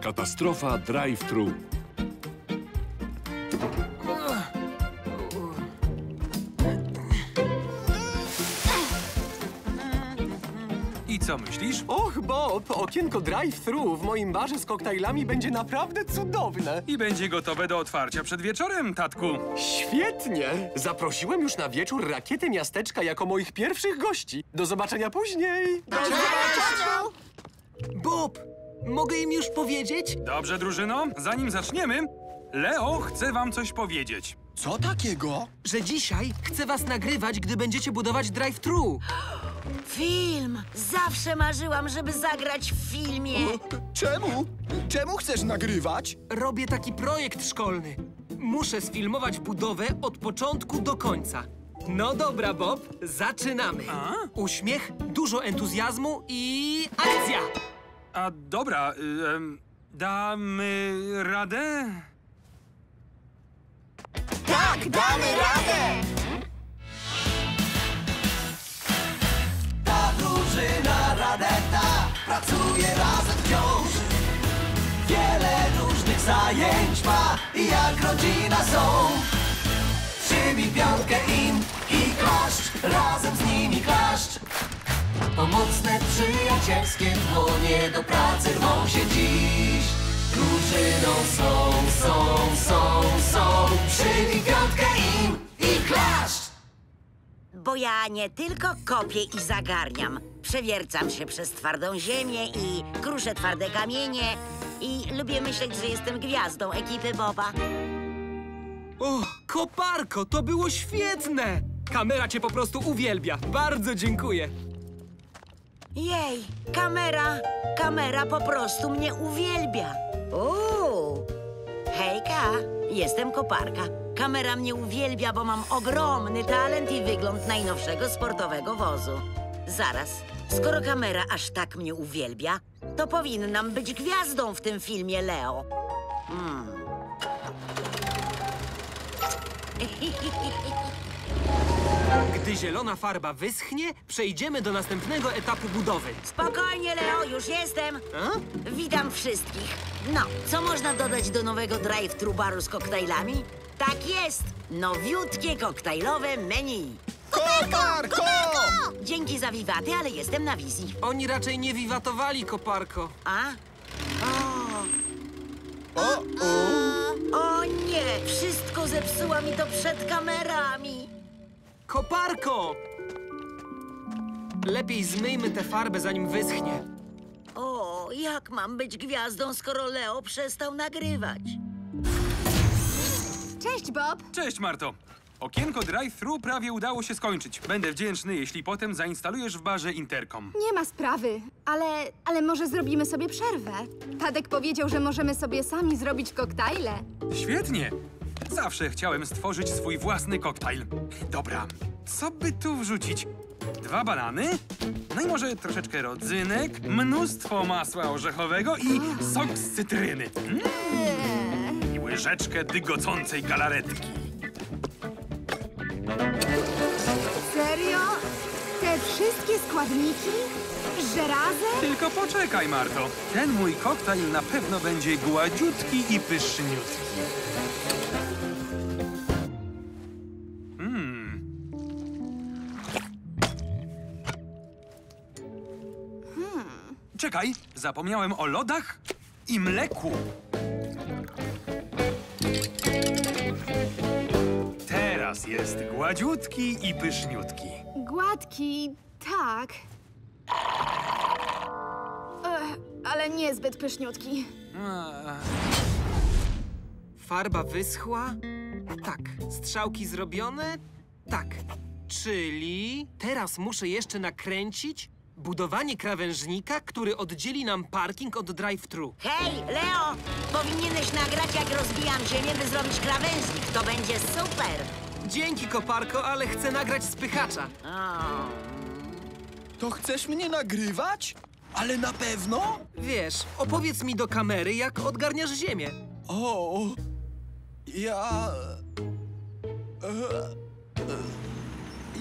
Katastrofa drive-thru. I co myślisz? Och, Bob, okienko drive-thru w moim barze z koktajlami będzie naprawdę cudowne. I będzie gotowe do otwarcia przed wieczorem, tatku. Świetnie! Zaprosiłem już na wieczór rakietę miasteczka jako moich pierwszych gości. Do zobaczenia później. Bob, mogę im już powiedzieć? Dobrze, drużyno, zanim zaczniemy, Leo chce wam coś powiedzieć. Co takiego? Że dzisiaj chcę was nagrywać, gdy będziecie budować drive-thru. Film! Zawsze marzyłam, żeby zagrać w filmie. Czemu? Czemu chcesz nagrywać? Robię taki projekt szkolny. Muszę sfilmować budowę od początku do końca. No dobra, Bob, zaczynamy. Uśmiech, dużo entuzjazmu i akcja! A dobra, y, damy radę? Tak, damy radę! Ta drużyna Radeta pracuje razem wciąż. Wiele różnych zajęć ma i jak rodzina są. Przybij piątkę im i klaszcz, razem z nimi klaszcz. Pomocne, przyjacielskie dłonie do pracy rwą się dziś. Drużyną są, są, są, są. Przybij piątkę im i klaszcz. Bo ja nie tylko kopię i zagarniam. Przewiercam się przez twardą ziemię i kruszę twarde kamienie. I lubię myśleć, że jestem gwiazdą ekipy Boba. O, koparko, to było świetne! Kamera cię po prostu uwielbia. Bardzo dziękuję. Jej, kamera, kamera po prostu mnie uwielbia. Uuu. Hejka, jestem koparka. Kamera mnie uwielbia, bo mam ogromny talent i wygląd najnowszego sportowego wozu. Zaraz, skoro kamera aż tak mnie uwielbia, to powinnam być gwiazdą w tym filmie Leo. Gdy zielona farba wyschnie, przejdziemy do następnego etapu budowy. Spokojnie, Leo, już jestem. Witam wszystkich. No, co można dodać do nowego drive-thru baru z koktajlami? Tak jest, nowiutkie koktajlowe menu. Koparko! Dzięki za wiwaty, ale jestem na wizji. Oni raczej nie wiwatowali, koparko. A? O, o. O nie, wszystko zepsuła mi to przed kamerami. Koparko! Lepiej zmyjmy tę farbę, zanim wyschnie. O, jak mam być gwiazdą, skoro Leo przestał nagrywać? Cześć, Bob! Cześć, Marto. Okienko drive-thru prawie udało się skończyć. Będę wdzięczny, jeśli potem zainstalujesz w barze interkom. Nie ma sprawy, ale, ale może zrobimy sobie przerwę. Tadek powiedział, że możemy sobie sami zrobić koktajle. Świetnie! Zawsze chciałem stworzyć swój własny koktajl. Dobra, co by tu wrzucić? Dwa banany? No i może troszeczkę rodzynek, mnóstwo masła orzechowego i sok z cytryny. Mm. I łyżeczkę dygocącej galaretki. Serio? Te wszystkie składniki? Razem? Tylko poczekaj, Marto. Ten mój koktajl na pewno będzie gładziutki i pyszniutki. Mm. Czekaj, zapomniałem o lodach i mleku. Teraz jest gładziutki i pyszniutki. Gładki, tak. Ale niezbyt pyszniutki. Farba wyschła? Tak. Strzałki zrobione? Tak. Czyli teraz muszę jeszcze nakręcić budowanie krawężnika, który oddzieli nam parking od drive-thru. Hej, Leo! Powinieneś nagrać, jak rozbijam ziemię, by zrobić krawężnik. To będzie super! Dzięki, koparko, ale chcę nagrać spychacza. O. To chcesz mnie nagrywać? Ale na pewno? Wiesz, opowiedz mi do kamery, jak odgarniasz ziemię. O, ja... e, e,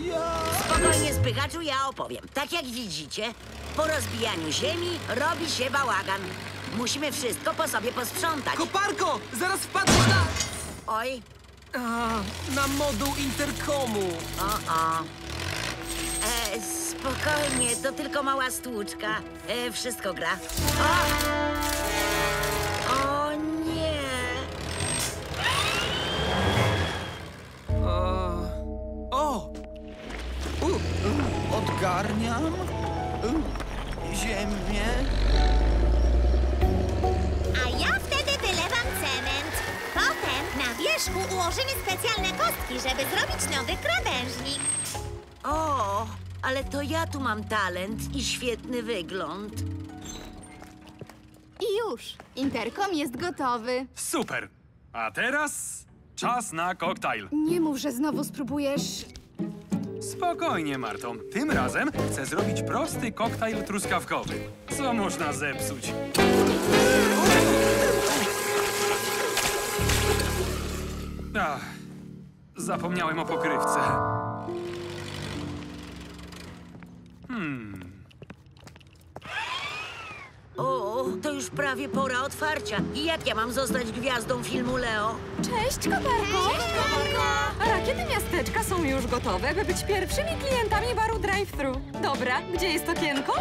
Ja... Spokojnie, spychaczu, ja opowiem. Tak jak widzicie, po rozbijaniu ziemi robi się bałagan. Musimy wszystko po sobie posprzątać. Koparko, zaraz wpadniesz na... Oj, A, na moduł interkomu. o, o. E, spokojnie, to tylko mała stłuczka. E, wszystko gra. O! O nie! O, Odgarniam. Y, Ziemię. A ja wtedy wylewam cement. Potem na wierzchu ułożymy specjalne kostki, żeby zrobić nowy krawężnik. O, ale to ja tu mam talent i świetny wygląd. I już. Interkom jest gotowy. Super. A teraz czas na koktajl. Nie mów, że znowu spróbujesz... Spokojnie, Marto. Tym razem chcę zrobić prosty koktajl truskawkowy. Co można zepsuć? Ach, zapomniałem o pokrywce. O, to już prawie pora otwarcia. I jak ja mam zostać gwiazdą filmu Leo? Cześć, Koparko! Cześć, Koparko! Rakiety miasteczka są już gotowe, by być pierwszymi klientami baru drive-thru. Dobra, gdzie jest okienko?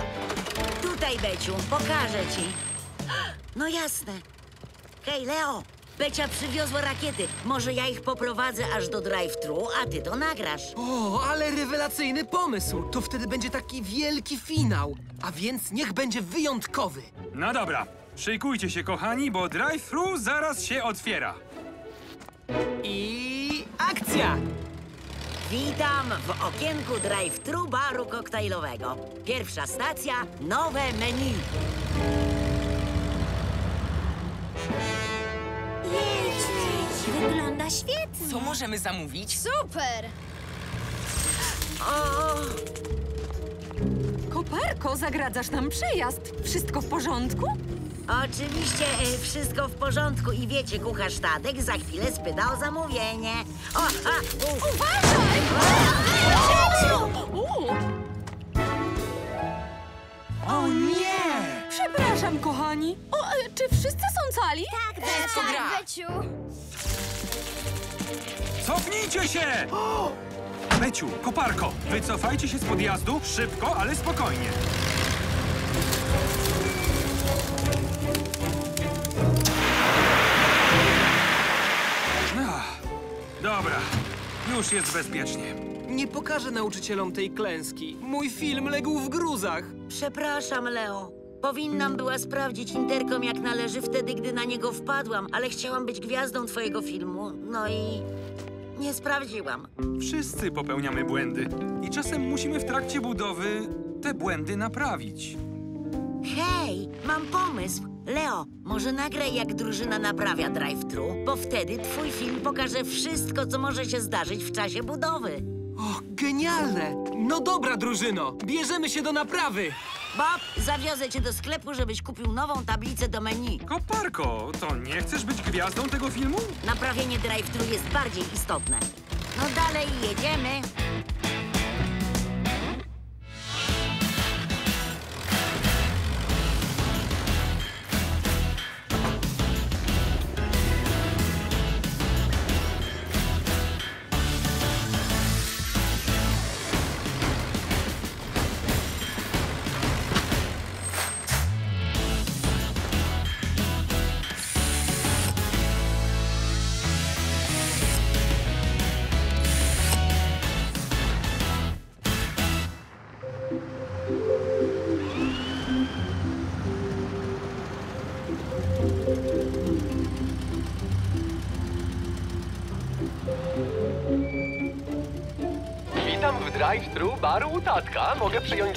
Tutaj, Beciu, pokażę ci. No jasne. Hej, Leo, Becia przywiozła rakiety. Może ja ich poprowadzę aż do drive-thru, a ty to nagrasz. o, ale rewelacyjny pomysł. To wtedy będzie taki wielki finał. A więc niech będzie wyjątkowy. No dobra, szykujcie się, kochani, bo drive-thru zaraz się otwiera. I akcja! Witam w okienku drive-thru baru koktajlowego. Pierwsza stacja, nowe menu. Jejciu, wygląda świetnie. Co możemy zamówić? Super! O, Koparko, zagradzasz nam przejazd. Wszystko w porządku? oczywiście e, wszystko w porządku i wiecie, kucharz Tadek za chwilę spyta o zamówienie. O, a, u, Uważaj! U, O nie! przepraszam, kochani. O, e, czy wszyscy są cali? Tak, Wszystko tak. gra. Beciu! Cofnijcie się! Beciu, koparko, wycofajcie się z podjazdu szybko, ale spokojnie. Ach, Dobra, już jest bezpiecznie. Nie pokażę nauczycielom tej klęski. Mój film legł w gruzach. przepraszam, Leo. Powinnam była sprawdzić interkom jak należy wtedy, gdy na niego wpadłam, ale chciałam być gwiazdą twojego filmu. No i nie sprawdziłam. Wszyscy popełniamy błędy i czasem musimy w trakcie budowy te błędy naprawić. Hej, mam pomysł. Leo, może nagraj jak drużyna naprawia drive-thru, bo wtedy twój film pokaże wszystko, co może się zdarzyć w czasie budowy. O, genialne! No dobra, drużyno, bierzemy się do naprawy. Bob, zawiozę cię do sklepu, żebyś kupił nową tablicę do menu. Koparko, to nie chcesz być gwiazdą tego filmu? Naprawienie drive-thru jest bardziej istotne. No dalej, jedziemy.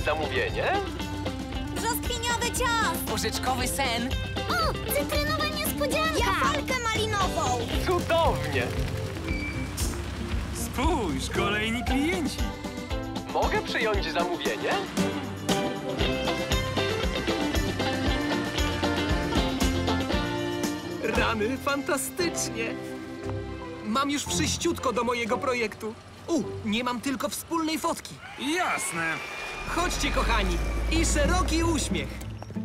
Zamówienie? Brzoskwiniowy cios. Porzeczkowy sen. O, cytrynowa niespodzianka. Ja falkę malinową. Cudownie! Spójrz, kolejni klienci. Mogę przyjąć zamówienie? Rany, fantastycznie! Mam już wszyściutko do mojego projektu. U, nie mam tylko wspólnej fotki. Jasne. Chodźcie, kochani, i szeroki uśmiech.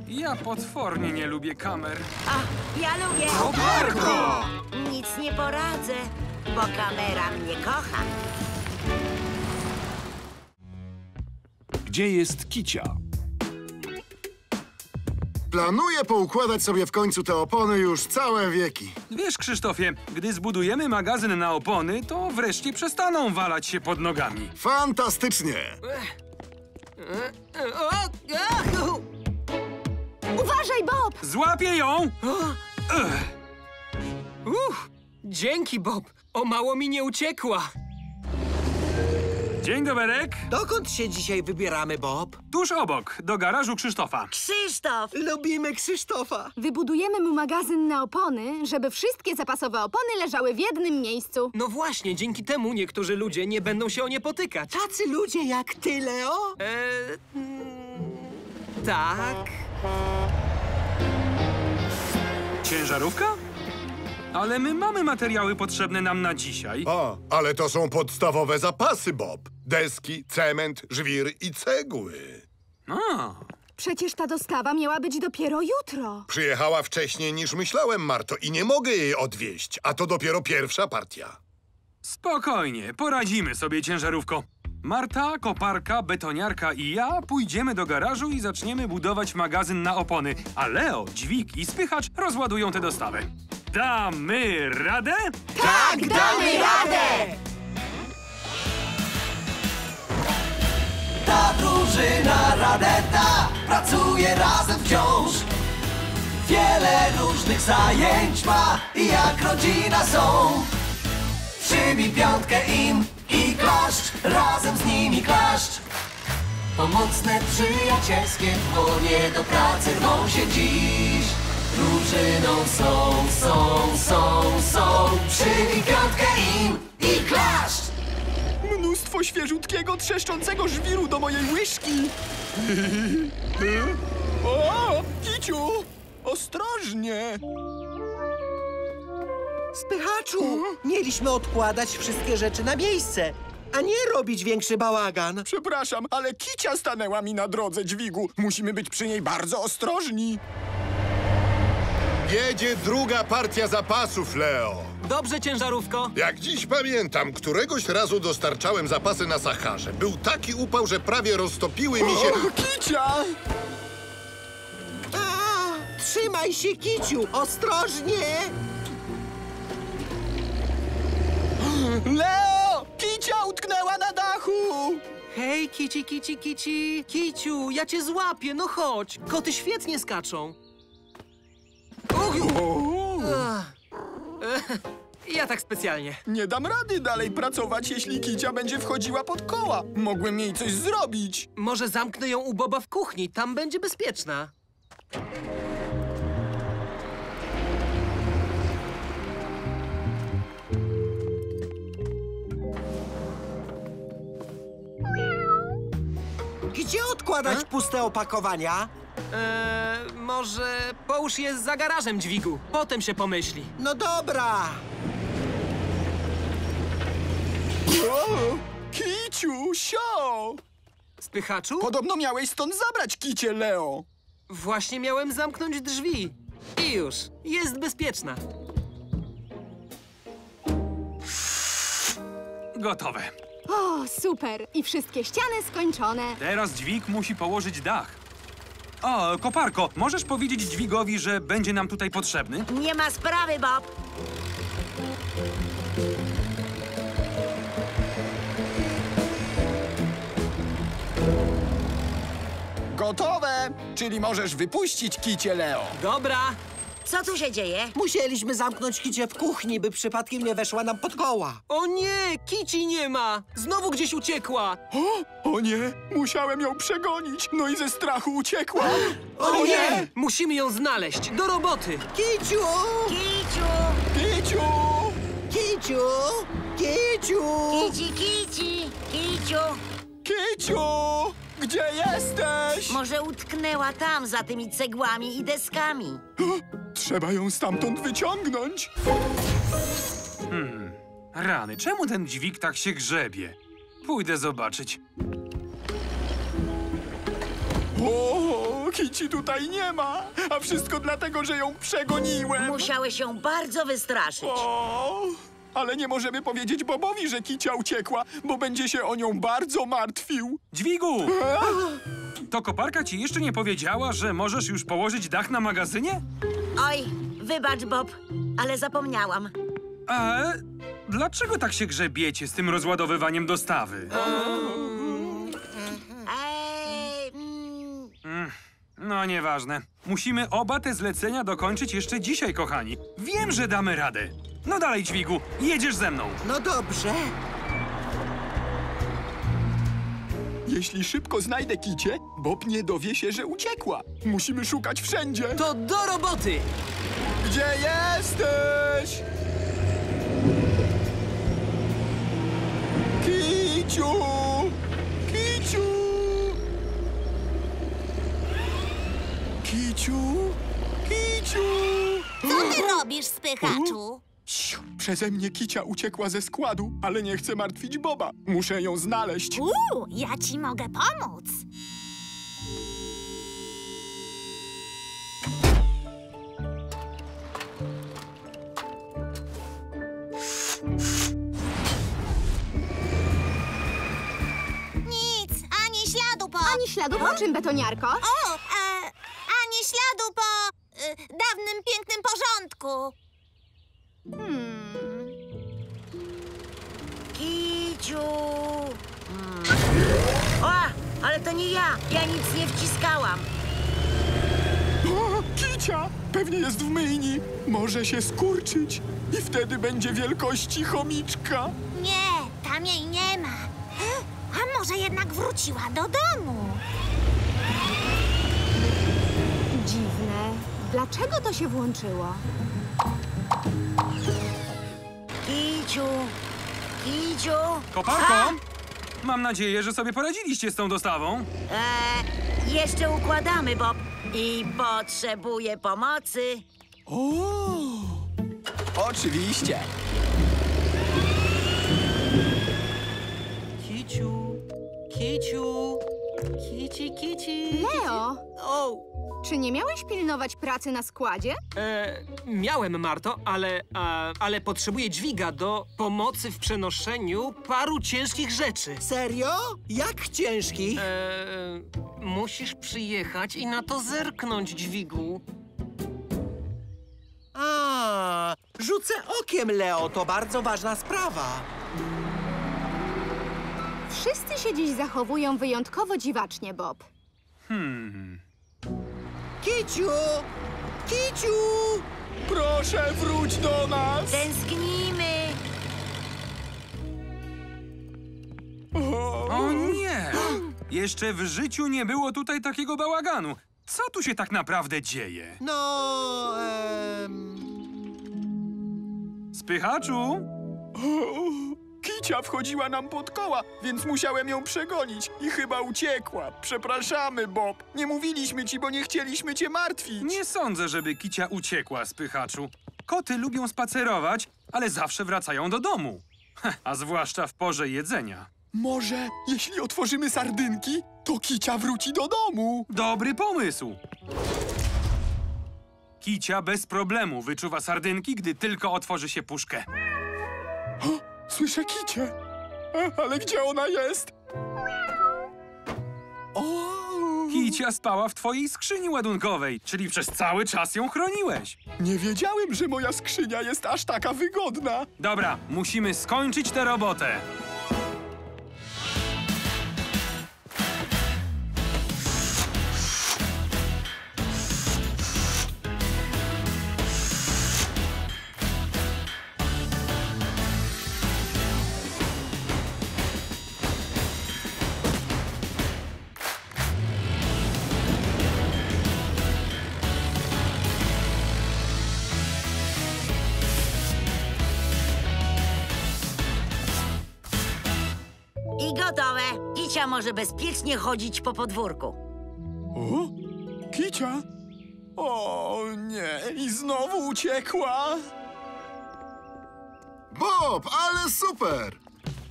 Ja potwornie nie lubię kamer. A, ja lubię. Koparko! Nic nie poradzę, bo kamera mnie kocha. Gdzie jest Kicia? Planuję poukładać sobie w końcu te opony już całe wieki. Wiesz, Krzysztofie, gdy zbudujemy magazyn na opony, to wreszcie przestaną walać się pod nogami. Fantastycznie! E, u. Uważaj, Bob! Złapię ją! Uff, dzięki, Bob. O mało mi nie uciekła. Dzień doberek. Dokąd się dzisiaj wybieramy, Bob? Tuż obok, do garażu Krzysztofa. Krzysztof! Lubimy Krzysztofa. Wybudujemy mu magazyn na opony, żeby wszystkie zapasowe opony leżały w jednym miejscu. No właśnie, dzięki temu niektórzy ludzie nie będą się o nie potykać. Tacy ludzie jak ty, Leo? Eee, tak. Ciężarówka? Ale my mamy materiały potrzebne nam na dzisiaj. O, ale to są podstawowe zapasy, Bob. Deski, cement, żwir i cegły. A, Przecież ta dostawa miała być dopiero jutro. Przyjechała wcześniej niż myślałem, Marto, i nie mogę jej odwieźć, a to dopiero pierwsza partia. spokojnie, poradzimy sobie ciężarówko. Marta, koparka, betoniarka i ja pójdziemy do garażu i zaczniemy budować magazyn na opony, a Leo, dźwig i spychacz rozładują tę dostawę. Damy radę? Tak, damy radę! Ta drużyna Radeta pracuje razem wciąż. Wiele różnych zajęć ma i jak rodzina są. Przybij piątkę im i klaszcz, razem z nimi klaszcz. Pomocne, przyjacielskie dłonie do pracy rwą się dziś. Drużyną są, są, są, są. Przybij piątkę im i klaszcz. Mnóstwo świeżutkiego, trzeszczącego żwiru do mojej łyżki. o, Kiciu! Ostrożnie! Spychaczu, mieliśmy odkładać wszystkie rzeczy na miejsce, a nie robić większy bałagan. Przepraszam, ale Kicia stanęła mi na drodze dźwigu. Musimy być przy niej bardzo ostrożni. Jedzie druga partia zapasów, Leo. Dobrze, ciężarówko. Jak dziś pamiętam, któregoś razu dostarczałem zapasy na Saharze. Był taki upał, że prawie roztopiły mi się... O, Kicia! A, trzymaj się, Kiciu, ostrożnie! Leo! Kicia utknęła na dachu! Hej, kici, kici, kici. Kiciu, ja cię złapię, no chodź. Koty świetnie skaczą. Uch, Ach. Ja tak specjalnie. Nie dam rady dalej pracować, jeśli Kicia będzie wchodziła pod koła. Mogłem jej coś zrobić. Może zamknę ją u Boba w kuchni, tam będzie bezpieczna. Gdzie odkładać puste opakowania? Eee, może połóż je za garażem dźwigu. Potem się pomyśli. No dobra. O, Kiciu, sio! Spychaczu? Podobno miałeś stąd zabrać Kicie, Leo. Właśnie miałem zamknąć drzwi. I już. Jest bezpieczna. Gotowe. O, super! I wszystkie ściany skończone. Teraz dźwig musi położyć dach. O, koparko, możesz powiedzieć dźwigowi, że będzie nam tutaj potrzebny? Nie ma sprawy, Bob. Gotowe! Czyli możesz wypuścić Kicie, Leo. Dobra. Co tu się dzieje? Musieliśmy zamknąć Kicie w kuchni, by przypadkiem nie weszła nam pod koła. O nie, Kici nie ma. Znowu gdzieś uciekła. O, o nie, musiałem ją przegonić. No i ze strachu uciekła. O nie! Musimy ją znaleźć. Do roboty. Kiciu! Kiciu! Kiciu! Kiciu! Kiciu! Kici, kici! Kiciu! Kiciu! Gdzie jesteś? Może utknęła tam, za tymi cegłami i deskami. Trzeba ją stamtąd wyciągnąć. Rany, czemu ten dźwig tak się grzebie? Pójdę zobaczyć. O, Kici tutaj nie ma, a wszystko dlatego, że ją przegoniłem. Musiałeś ją bardzo wystraszyć. O, ale nie możemy powiedzieć Bobowi, że Kicia uciekła, bo będzie się o nią bardzo martwił. Dźwigu! To koparka ci jeszcze nie powiedziała, że możesz już położyć dach na magazynie? Oj, wybacz, Bob, ale zapomniałam. A dlaczego tak się grzebiecie z tym rozładowywaniem dostawy? Eee, mm, Mm, No nieważne. Musimy oba te zlecenia dokończyć jeszcze dzisiaj, kochani. Wiem, że damy radę. No dalej, dźwigu, jedziesz ze mną. No dobrze. Jeśli szybko znajdę Kicie, Bob nie dowie się, że uciekła. Musimy szukać wszędzie. To do roboty! Gdzie jesteś? Kiciu! Kiciu! Kiciu! Kiciu! Co ty robisz, spychaczu? Ciu, Przeze mnie Kicia uciekła ze składu, ale nie chcę martwić Boba. Muszę ją znaleźć. Uuu, ja ci mogę pomóc. Nic, ani śladu po... Ani śladu po czym, betoniarko? O, śladu po e, dawnym, pięknym porządku. Hmm. Kiciu! Mm. O, ale to nie ja. Ja nic nie wciskałam. O, Kicia! Pewnie jest w myjni. Może się skurczyć i wtedy będzie wielkości chomiczka. Nie, tam jej nie ma. A może jednak wróciła do domu? Dziwne. Dlaczego to się włączyło? Kiciu! Kiciu! Koparko, mam nadzieję, że sobie poradziliście z tą dostawą. E, jeszcze układamy, Bob. I potrzebuję pomocy. O! Oczywiście. Kiciu, kiciu, kici, kici. Leo, O, czy nie miałeś pilnować pracy na składzie? e, miałem, Marto, ale, a, ale potrzebuję dźwiga do pomocy w przenoszeniu paru ciężkich rzeczy. Serio? Jak ciężki? E, musisz przyjechać i na to zerknąć, dźwigu. A, rzucę okiem, Leo, to bardzo ważna sprawa. Wszyscy się dziś zachowują wyjątkowo dziwacznie, Bob. Hmm. Kiciu! Kiciu! Proszę, wróć do nas! Tęsknimy. O nie! Jeszcze w życiu nie było tutaj takiego bałaganu. Co tu się tak naprawdę dzieje? No, em... Spychaczu? Kicia wchodziła nam pod koła, więc musiałem ją przegonić i chyba uciekła. Przepraszamy, Bob. Nie mówiliśmy ci, bo nie chcieliśmy cię martwić. Nie sądzę, żeby Kicia uciekła, Spychaczu. Koty lubią spacerować, ale zawsze wracają do domu. Heh, A zwłaszcza w porze jedzenia. Może jeśli otworzymy sardynki, to Kicia wróci do domu. Dobry pomysł! Kicia bez problemu wyczuwa sardynki, gdy tylko otworzy się puszkę. Słyszę Kicię. A, ale gdzie ona jest? O! Kicia spała w twojej skrzyni ładunkowej, czyli przez cały czas ją chroniłeś. Nie wiedziałem, że moja skrzynia jest aż taka wygodna. Dobra, musimy skończyć tę robotę. Może bezpiecznie chodzić po podwórku. O, Kicia? O nie, i znowu uciekła. Bob, ale super!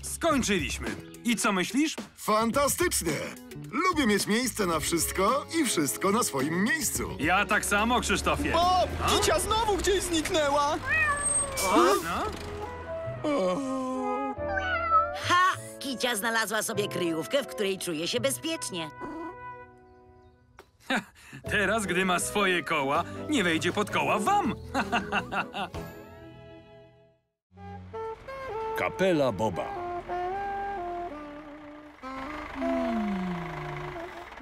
Skończyliśmy. I co myślisz? Fantastycznie! Lubię mieć miejsce na wszystko i wszystko na swoim miejscu. Ja tak samo, Krzysztofie. Bob, A? Kicia znowu gdzieś zniknęła. No? Ha! Kicia znalazła sobie kryjówkę, w której czuje się bezpiecznie. Teraz, gdy ma swoje koła, nie wejdzie pod koła wam. Kapela Boba.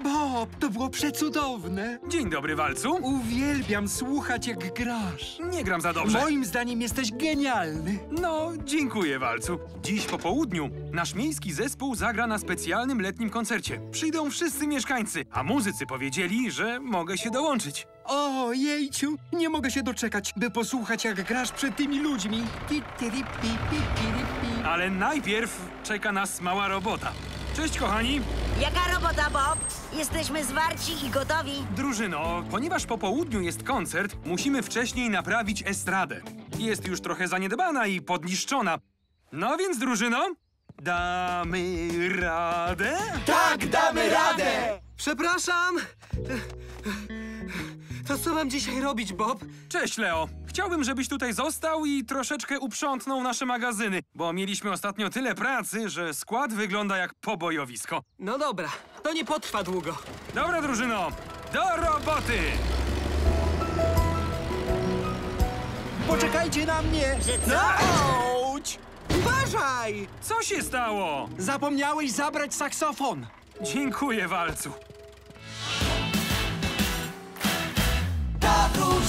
Bob, to było przecudowne. Dzień dobry, Walcu. Uwielbiam słuchać, jak grasz. Nie gram za dobrze. Moim zdaniem jesteś genialny. No, dziękuję, Walcu. Dziś po południu nasz miejski zespół zagra na specjalnym letnim koncercie. Przyjdą wszyscy mieszkańcy, a muzycy powiedzieli, że mogę się dołączyć. O, jejciu, nie mogę się doczekać, by posłuchać, jak grasz przed tymi ludźmi. Ti, tiri, pi, pi, tiri, pi. Ale najpierw czeka nas mała robota. Cześć, kochani. Jaka robota, Bob? Jesteśmy zwarci i gotowi. Drużyno, ponieważ po południu jest koncert, musimy wcześniej naprawić estradę. Jest już trochę zaniedbana i podniszczona. No więc, drużyno, damy radę? Tak, damy radę! Przepraszam! To co mam dzisiaj robić, Bob? Cześć, Leo. Chciałbym, żebyś tutaj został i troszeczkę uprzątnął nasze magazyny, bo mieliśmy ostatnio tyle pracy, że skład wygląda jak pobojowisko. No dobra, to nie potrwa długo. Dobra, drużyno, do roboty! Poczekajcie na mnie. Że co? Auć! Uważaj! Co się stało? Zapomniałeś zabrać saksofon. Dziękuję, Walcu.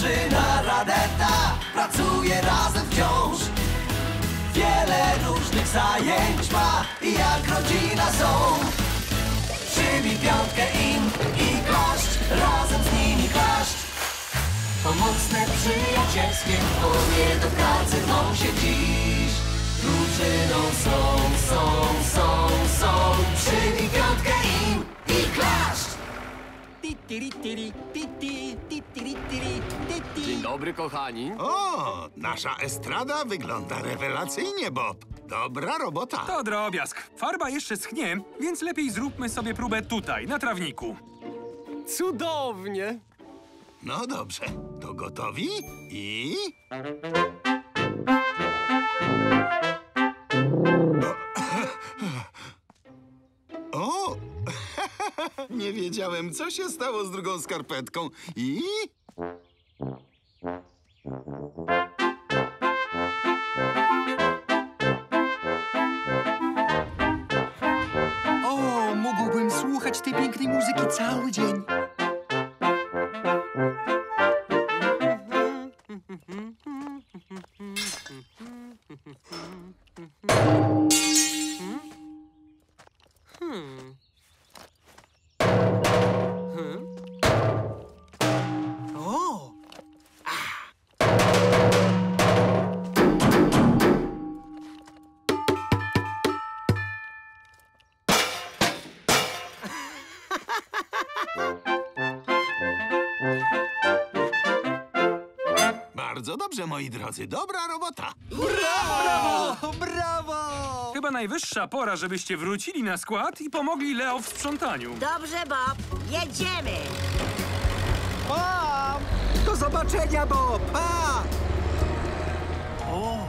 Ta drużyna Radeta pracuje razem wciąż. Wiele różnych zajęć ma i jak rodzina są. Przybij piątkę im i klaszcz, razem z nimi klaszcz. Pomocne, przyjacielskie, bo nie do pracy wą się dziś. Drużyną są, są, są, są. Przybij tiri, tiri, ti, ti, ti, tiri, tiri, ti, ti. Dzień dobry, kochani. O, nasza estrada wygląda rewelacyjnie, Bob. Dobra robota. To drobiazg. Farba jeszcze schnie, więc lepiej zróbmy sobie próbę tutaj, na trawniku. Cudownie. No dobrze, to gotowi i... Nie wiedziałem, co się stało z drugą skarpetką. I... O, mógłbym słuchać tej pięknej muzyki cały dzień. Drodzy, dobra robota. Brawo! Brawo! Chyba najwyższa pora, żebyście wrócili na skład i pomogli Leo w sprzątaniu. Dobrze, Bob. Jedziemy. Pa! Do zobaczenia, Bob! Pa! O!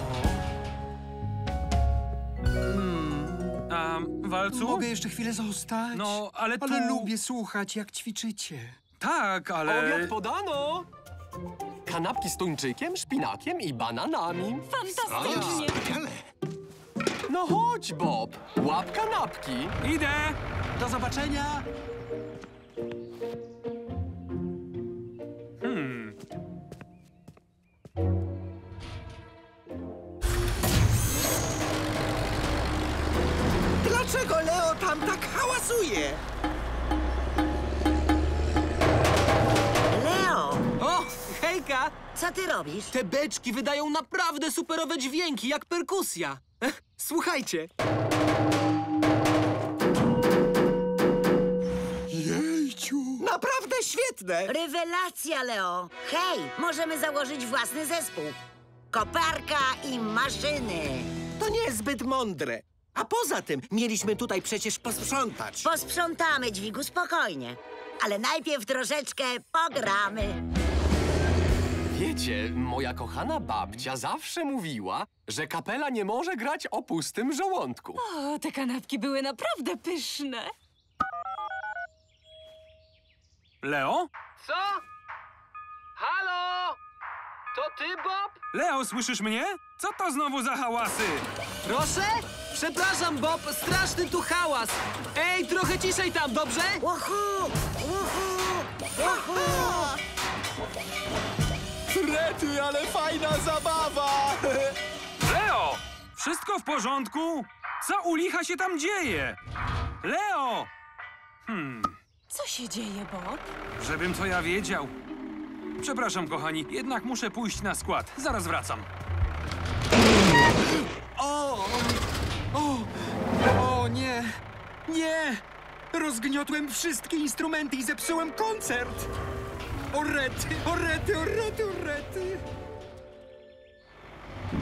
A, Walcu? Mogę jeszcze chwilę zostać? No, ale tu... Ale lubię słuchać, jak ćwiczycie. Tak, ale... Obiad podano. Kanapki z tuńczykiem, szpinakiem i bananami. Fantastycznie! No chodź, Bob. Łap kanapki. Idę! Do zobaczenia! Hmm. Dlaczego Leo tam tak hałasuje? Hejka! co ty robisz? Te beczki wydają naprawdę superowe dźwięki, jak perkusja. Ech, Słuchajcie. Jejciu. Naprawdę świetne! Rewelacja, Leo. Hej, możemy założyć własny zespół. Koparka i maszyny. To niezbyt mądre. A poza tym, mieliśmy tutaj przecież posprzątać. Posprzątamy, dźwigu, spokojnie. Ale najpierw troszeczkę pogramy. Wiecie, moja kochana babcia zawsze mówiła, że kapela nie może grać o pustym żołądku. O, te kanapki były naprawdę pyszne. Leo? Co? Halo? To ty, Bob? Leo, słyszysz mnie? Co to znowu za hałasy? Proszę? Przepraszam, Bob, straszny tu hałas. Ej, trochę ciszej tam, dobrze? Uhu! Uhu! Uhu! Rety, ale fajna zabawa! Leo! Wszystko w porządku? Co u licha się tam dzieje? Leo! Hmm, Co się dzieje, Bob? żebym to ja wiedział. Przepraszam, kochani, jednak muszę pójść na skład. Zaraz wracam. O! O! O nie! Nie! Rozgniotłem wszystkie instrumenty i zepsułem koncert! O rety, o rety, o rety, o rety!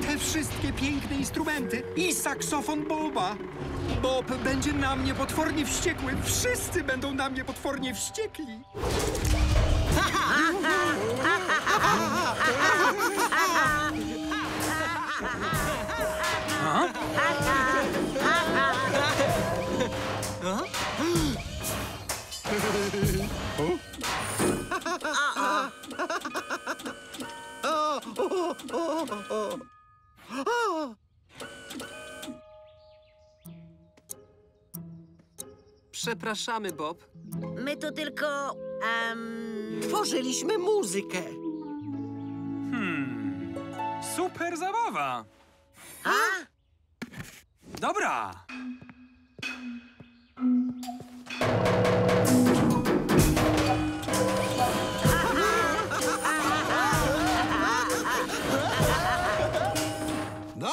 Te wszystkie piękne instrumenty i saksofon Boba! Bob będzie na mnie potwornie wściekły! Wszyscy będą na mnie potwornie wściekli! Przepraszamy, Bob. My tu tylko... em, Tworzyliśmy muzykę. Hmm, super zabawa. a? Dobra.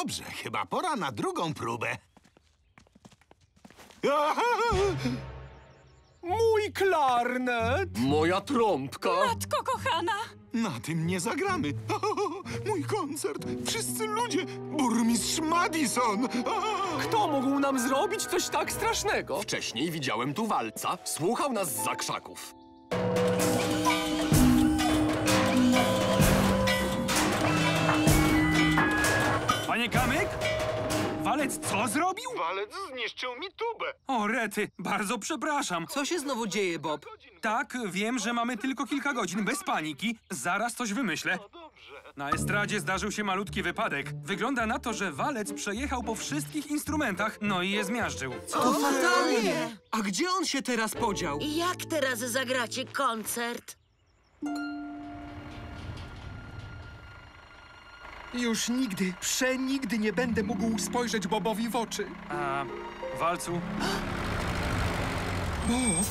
Dobrze, chyba pora na drugą próbę. Mój klarnet! Moja trąbka. Matko kochana! Na tym nie zagramy. Mój koncert. Wszyscy ludzie. Burmistrz Madison. Kto mógł nam zrobić coś tak strasznego? Wcześniej widziałem tu walca. Słuchał nas za krzaków. Panie Kamyk? Walec co zrobił? Walec zniszczył mi tubę. O, rety, bardzo przepraszam. Co się znowu dzieje, Bob? Tak, wiem, że mamy tylko kilka godzin, bez paniki. Zaraz coś wymyślę. Na estradzie zdarzył się malutki wypadek. Wygląda na to, że walec przejechał po wszystkich instrumentach, no i je zmiażdżył. To fatalnie. A gdzie on się teraz podział? I jak teraz zagracie koncert? Już nigdy, przenigdy nie będę mógł spojrzeć Bobowi w oczy. A, walcu, Bob,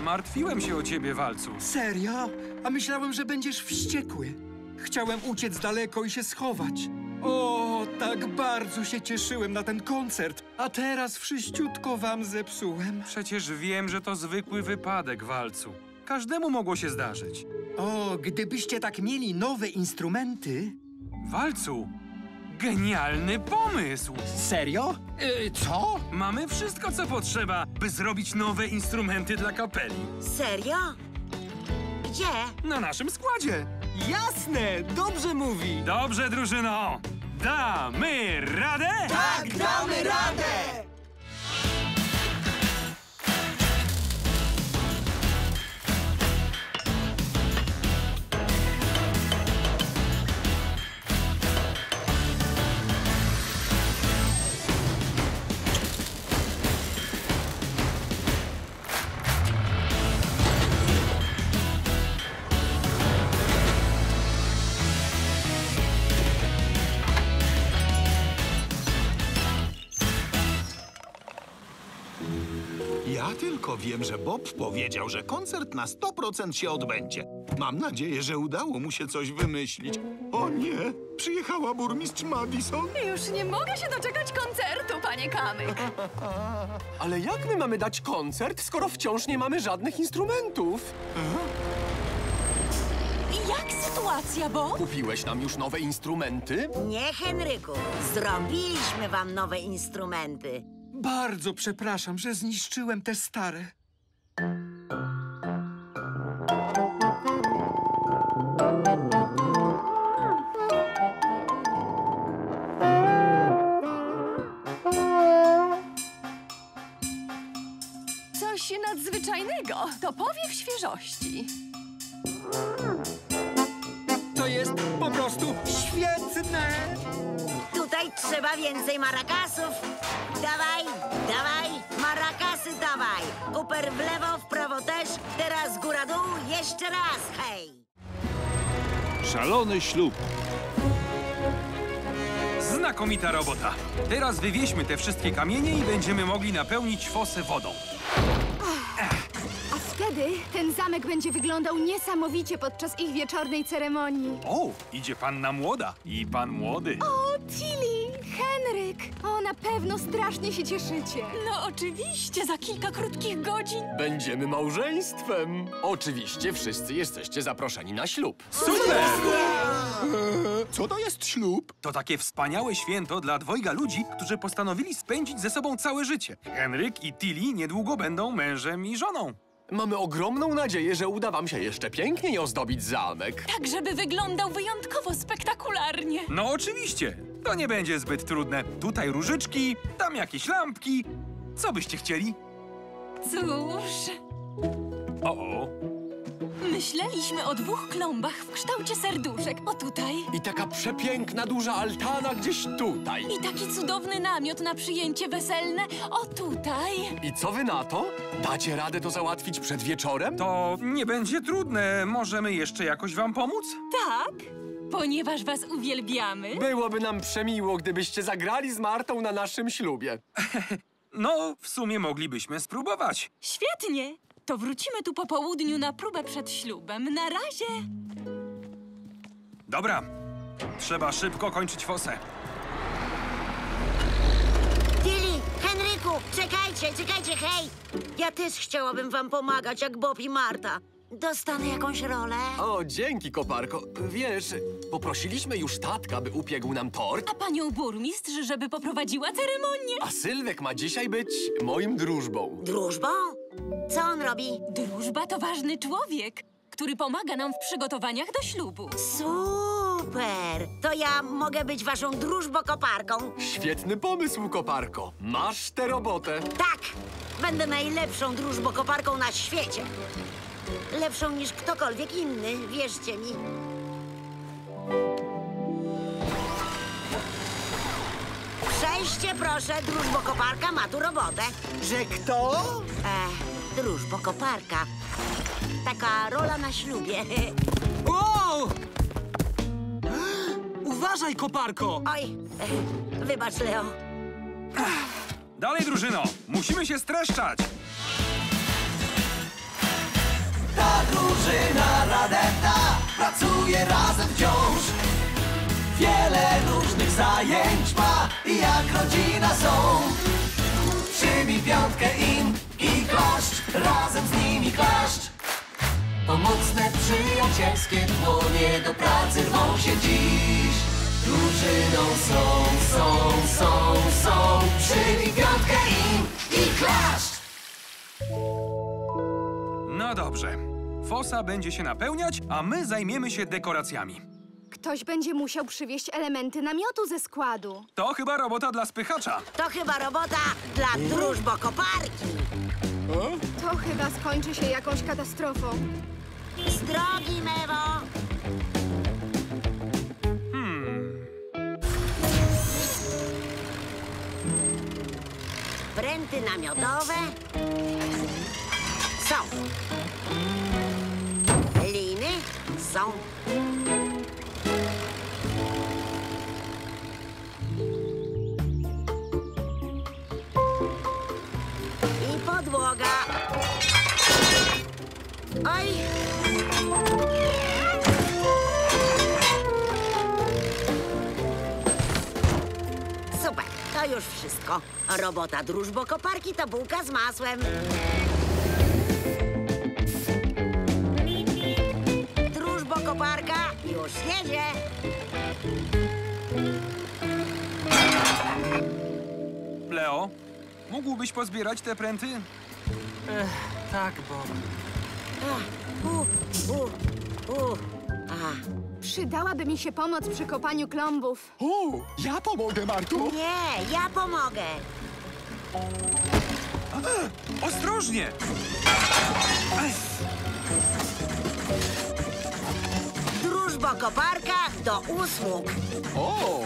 martwiłem się o ciebie, walcu. serio? A myślałem, że będziesz wściekły. Chciałem uciec daleko i się schować. O, tak bardzo się cieszyłem na ten koncert, a teraz wszyściutko wam zepsułem. Przecież wiem, że to zwykły wypadek, walcu. Każdemu mogło się zdarzyć. O, gdybyście tak mieli nowe instrumenty... Walcu, genialny pomysł! Serio? Y, co? Mamy wszystko, co potrzeba, by zrobić nowe instrumenty dla kapeli. Serio? Gdzie? Na naszym składzie. Jasne, dobrze mówi. Dobrze, drużyno! Damy radę? Tak, damy radę! Tylko wiem, że Bob powiedział, że koncert na 100% się odbędzie. Mam nadzieję, że udało mu się coś wymyślić. O nie, przyjechała burmistrz Madison. Już nie mogę się doczekać koncertu, panie Kamyk. Ale jak my mamy dać koncert, skoro wciąż nie mamy żadnych instrumentów? Jak sytuacja, bo... Kupiłeś nam już nowe instrumenty? Nie, Henryku. Zrobiliśmy wam nowe instrumenty. Bardzo przepraszam, że zniszczyłem te stare. Coś nadzwyczajnego. To powiew świeżości. To jest po prostu świetne! Tutaj trzeba więcej marakasów. Dawaj, dawaj, marakasy dawaj. Kuper w lewo, w prawo też. Teraz góra dół, jeszcze raz, hej. Szalony ślub. Znakomita robota. Teraz wywieźmy te wszystkie kamienie i będziemy mogli napełnić fosę wodą. Ten zamek będzie wyglądał niesamowicie podczas ich wieczornej ceremonii. O, idzie panna młoda i pan młody. O, Tilly, Henryk! O, na pewno strasznie się cieszycie. No oczywiście, za kilka krótkich godzin. Będziemy małżeństwem. Oczywiście wszyscy jesteście zaproszeni na ślub. Super! Co to jest ślub? To takie wspaniałe święto dla dwojga ludzi, którzy postanowili spędzić ze sobą całe życie. Henryk i Tilly niedługo będą mężem i żoną. Mamy ogromną nadzieję, że uda wam się jeszcze piękniej ozdobić zamek. Tak, żeby wyglądał wyjątkowo spektakularnie. No oczywiście, to nie będzie zbyt trudne. Tutaj różyczki, tam jakieś lampki. Co byście chcieli? Cóż, O, o. myśleliśmy o dwóch klombach w kształcie serduszek. O tutaj. I taka przepiękna, duża altana gdzieś tutaj. I taki cudowny namiot na przyjęcie weselne. O tutaj. I co wy na to? Dacie radę to załatwić przed wieczorem? To nie będzie trudne. Możemy jeszcze jakoś wam pomóc? Tak, ponieważ was uwielbiamy. Byłoby nam przemiło, gdybyście zagrali z Martą na naszym ślubie. No, w sumie moglibyśmy spróbować. Świetnie. To wrócimy tu po południu na próbę przed ślubem. Na razie. Dobra, trzeba szybko kończyć fosę. Tilly, Henryku, czekajcie, czekajcie, hej! Ja też chciałabym wam pomagać, jak Bob i Marta. Dostanę jakąś rolę? O, dzięki, koparko. Wiesz, poprosiliśmy już tatka, by upiegł nam tort, A panią burmistrz, żeby poprowadziła ceremonię. a Sylwek ma dzisiaj być moim drużbą. Drużbą? Co on robi? Drużba to ważny człowiek, który pomaga nam w przygotowaniach do ślubu. Super! To ja mogę być waszą drużbokoparką. Świetny pomysł, koparko. Masz tę robotę. Tak! Będę najlepszą drużbokoparką na świecie. Lepszą niż ktokolwiek inny, wierzcie mi. Przejście proszę, drużbokoparka ma tu robotę. Że kto? E, drużbokoparka. Taka rola na ślubie. O! Uważaj, koparko! Oj, e, wybacz, Leo. Dalej, drużyno! Musimy się streszczać! Ta drużyna Radeta pracuje razem wciąż. Wiele różnych zajęć ma i jak rodzina są. Przybij piątkę im i klaszcz, razem z nimi klaszcz. Pomocne, przyjacielskie dłonie do pracy rwą się dziś. Drużyną są, są, są, są. Przybij piątkę im i klaszcz. No dobrze. Fosa będzie się napełniać, a my zajmiemy się dekoracjami. Ktoś będzie musiał przywieźć elementy namiotu ze składu. To chyba robota dla spychacza. To chyba robota dla drużbokoparki. To chyba skończy się jakąś katastrofą. Z drogi, Mewo! Pręty namiotowe są. Liny są. Podłoga. Oj! Super, to już wszystko. Robota drużbokoparki to bułka z masłem. Drużbokoparka już jedzie. Leo, mógłbyś pozbierać te pręty? Ech, tak, Bob. Ach, u, u, u. A, Przydałaby mi się pomoc przy kopaniu klombów. O, ja pomogę, Martu. nie, ja pomogę. Ostrożnie! Drużbo koparka do usług. O,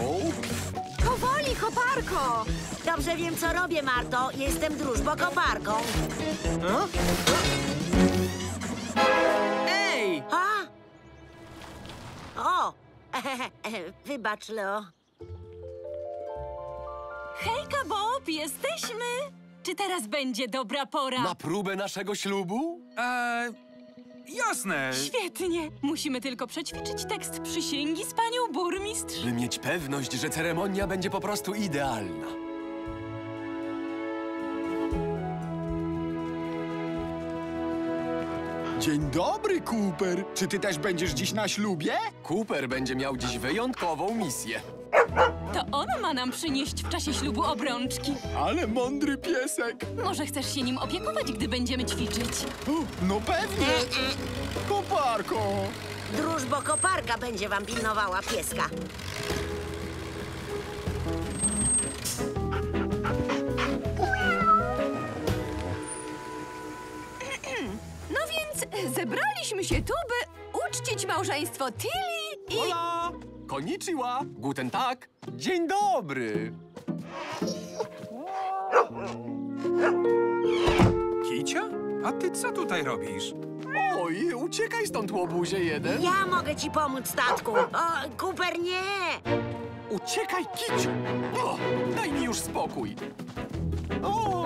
Koparko! Dobrze wiem, co robię, Marto. Jestem drużbo koparką. Ej! A? O! Wybacz, Leo. Hejka, Bob, jesteśmy! Czy teraz będzie dobra pora? Na próbę naszego ślubu? Eee, jasne. Świetnie! Musimy tylko przećwiczyć tekst przysięgi z panią burmistrz. By mieć pewność, że ceremonia będzie po prostu idealna. dzień dobry, Cooper. Czy ty też będziesz dziś na ślubie? Cooper będzie miał dziś wyjątkową misję. To on ma nam przynieść w czasie ślubu obrączki. Ale mądry piesek. Może chcesz się nim opiekować, gdy będziemy ćwiczyć? No pewnie. Koparko. Drużbo koparka będzie wam pilnowała pieska. No więc zebraliśmy się tu, by uczcić małżeństwo Tilly i... Hola! Konnichiwa! Guten Tag! Dzień dobry! Kicia? A ty co tutaj robisz? Oj, uciekaj stąd, łobuzie jeden! Ja mogę ci pomóc, statku. O, Cooper, nie! Uciekaj, kiciu! O, daj mi już spokój! O!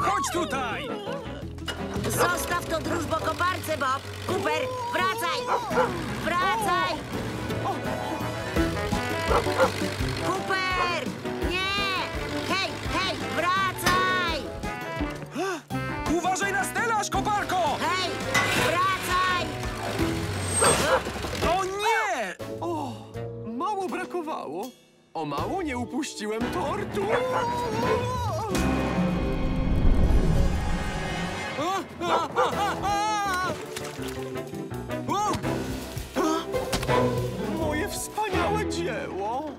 Chodź tutaj! Zostaw to drużbo koparce, Bob. Cooper, wracaj! Wracaj! Cooper! Nie! Hej, hej, wracaj! Uważaj na stelaż, koparko! Hej, wracaj! O nie! O, mało brakowało. O mało nie upuściłem tortu. Moje wspaniałe dzieło.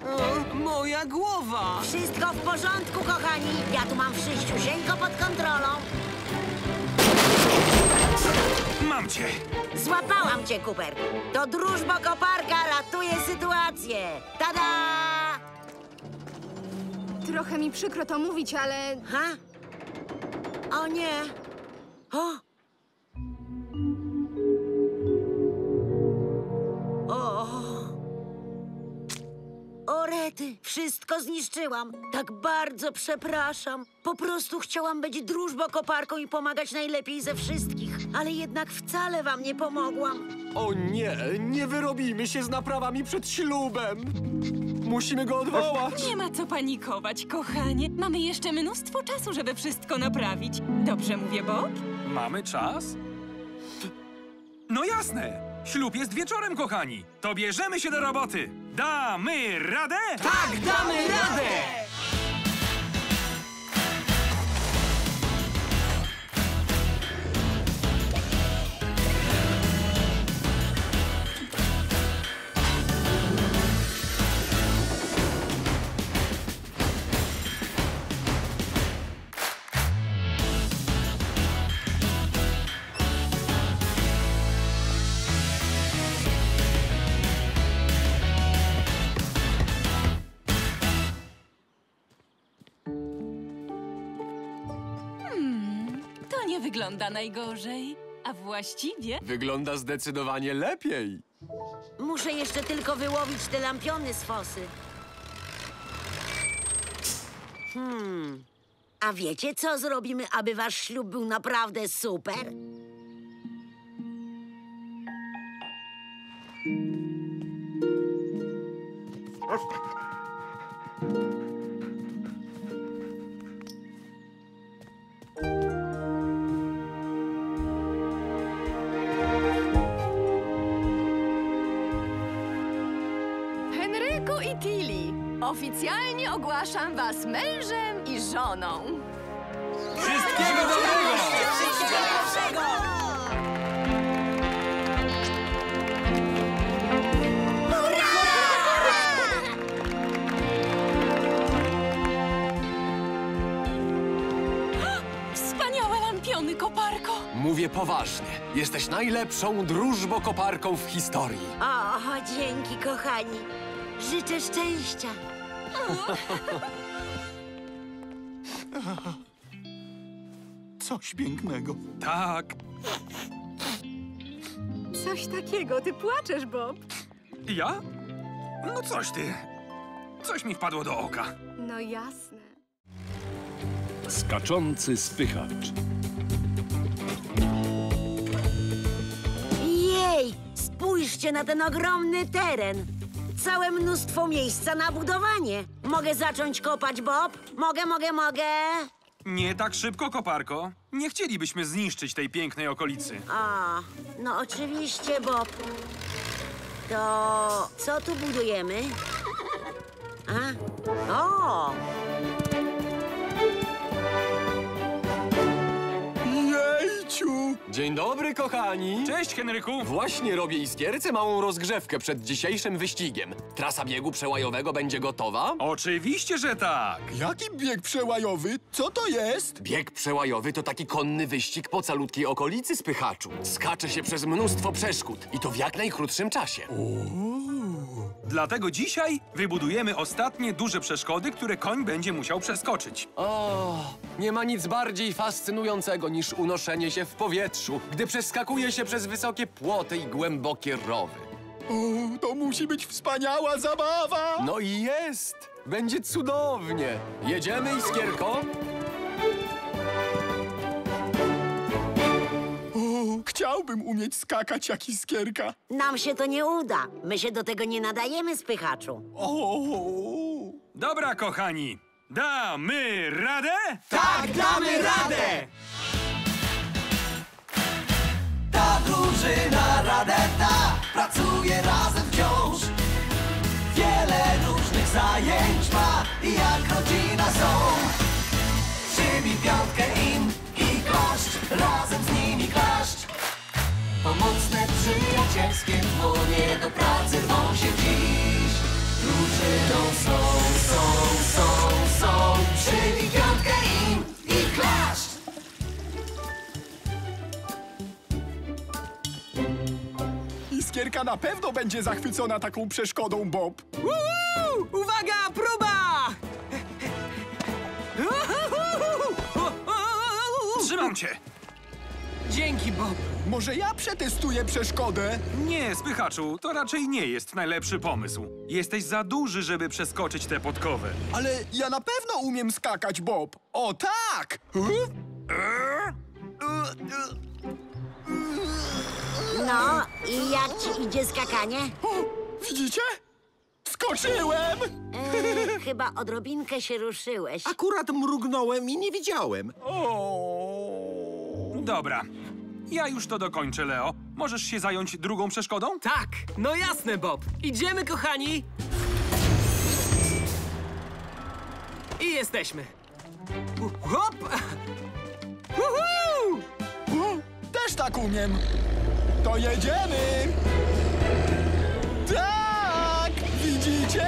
Moja głowa! Wszystko w porządku, kochani. Ja tu mam wszyściusieńko pod kontrolą. Mam cię! Złapałam cię, Cooper. To drużbo koparka ratuje sytuację. Tada! Trochę mi przykro to mówić, ale Ha? O nie! O! O! O rety, wszystko zniszczyłam. Tak bardzo przepraszam. Po prostu chciałam być drużbo koparką i pomagać najlepiej ze wszystkich, ale jednak wcale wam nie pomogłam. O nie, nie wyrobimy się z naprawami przed ślubem. Musimy go odwołać. Nie ma co panikować, kochanie. Mamy jeszcze mnóstwo czasu, żeby wszystko naprawić. Dobrze mówię, Bob? Mamy czas? No jasne! Ślub jest wieczorem, kochani! To bierzemy się do roboty! Damy radę? Tak, damy radę! Wygląda najgorzej. A właściwie Wygląda zdecydowanie lepiej. Muszę jeszcze tylko wyłowić te lampiony z fosy. Hmm. A wiecie, co zrobimy, aby wasz ślub był naprawdę super? Tilly, oficjalnie ogłaszam was mężem i żoną. Wszystkiego dobrego! Wspaniałe lampiony, koparko! Mówię poważnie. Jesteś najlepszą drużbokoparką w historii. O, dzięki, kochani. Życzę szczęścia. Coś pięknego. Tak. Coś takiego, ty płaczesz, Bob. Ja? No coś ty. Coś mi wpadło do oka. No jasne. Skaczący spychacz. Jej, spójrzcie na ten ogromny teren. Całe mnóstwo miejsca na budowanie. Mogę zacząć kopać, Bob? Mogę, mogę, mogę. Nie tak szybko, koparko. Nie chcielibyśmy zniszczyć tej pięknej okolicy. A, no oczywiście, Bob. To co tu budujemy? A? O! Jejciu! Dzień dobry, kochani! Cześć, Henryku! Właśnie robię iskierce małą rozgrzewkę przed dzisiejszym wyścigiem. Trasa biegu przełajowego będzie gotowa? Oczywiście, że tak! Jaki bieg przełajowy? Co to jest? Bieg przełajowy to taki konny wyścig po calutkiej okolicy spychaczu. Skacze się przez mnóstwo przeszkód i to w jak najkrótszym czasie. Dlatego dzisiaj wybudujemy ostatnie duże przeszkody, które koń będzie musiał przeskoczyć. O, nie ma nic bardziej fascynującego niż unoszenie się w powietrzu, gdy przeskakuje się przez wysokie płoty i głębokie rowy. O, to musi być wspaniała zabawa! No i jest! Będzie cudownie! Jedziemy, Iskierko? O, chciałbym umieć skakać jak iskierka. Nam się to nie uda. My się do tego nie nadajemy, spychaczu. O, Dobra, kochani, damy radę? Tak, damy radę! Ta drużyna Radeta pracuje razem wciąż. Wiele różnych zajęć ma i jak rodzina są. Przybij piątkę im i klaszcz, razem z nimi klaszcz. Pomocne, przyjacielskie dłonie do pracy rwą się dziś. Drużyną są, są, są, są. Piątkę iskierka na pewno będzie zachwycona taką przeszkodą, Bob. Uuu! Uwaga, próba! Trzymam cię! Dzięki, Bob. Może ja przetestuję przeszkodę? Nie, spychaczu, to raczej nie jest najlepszy pomysł. Jesteś za duży, żeby przeskoczyć tę podkowę. Ale ja na pewno umiem skakać, Bob. O tak! No, i jak ci idzie skakanie? O, widzicie? Skoczyłem! E, chyba odrobinkę się ruszyłeś. Akurat mrugnąłem i nie widziałem. Dobra. Ja już to dokończę, Leo. Możesz się zająć drugą przeszkodą? Tak, no jasne, Bob. Idziemy, kochani. I jesteśmy. Hop! Uhu! O, też tak umiem. To jedziemy! Tak! Widzicie?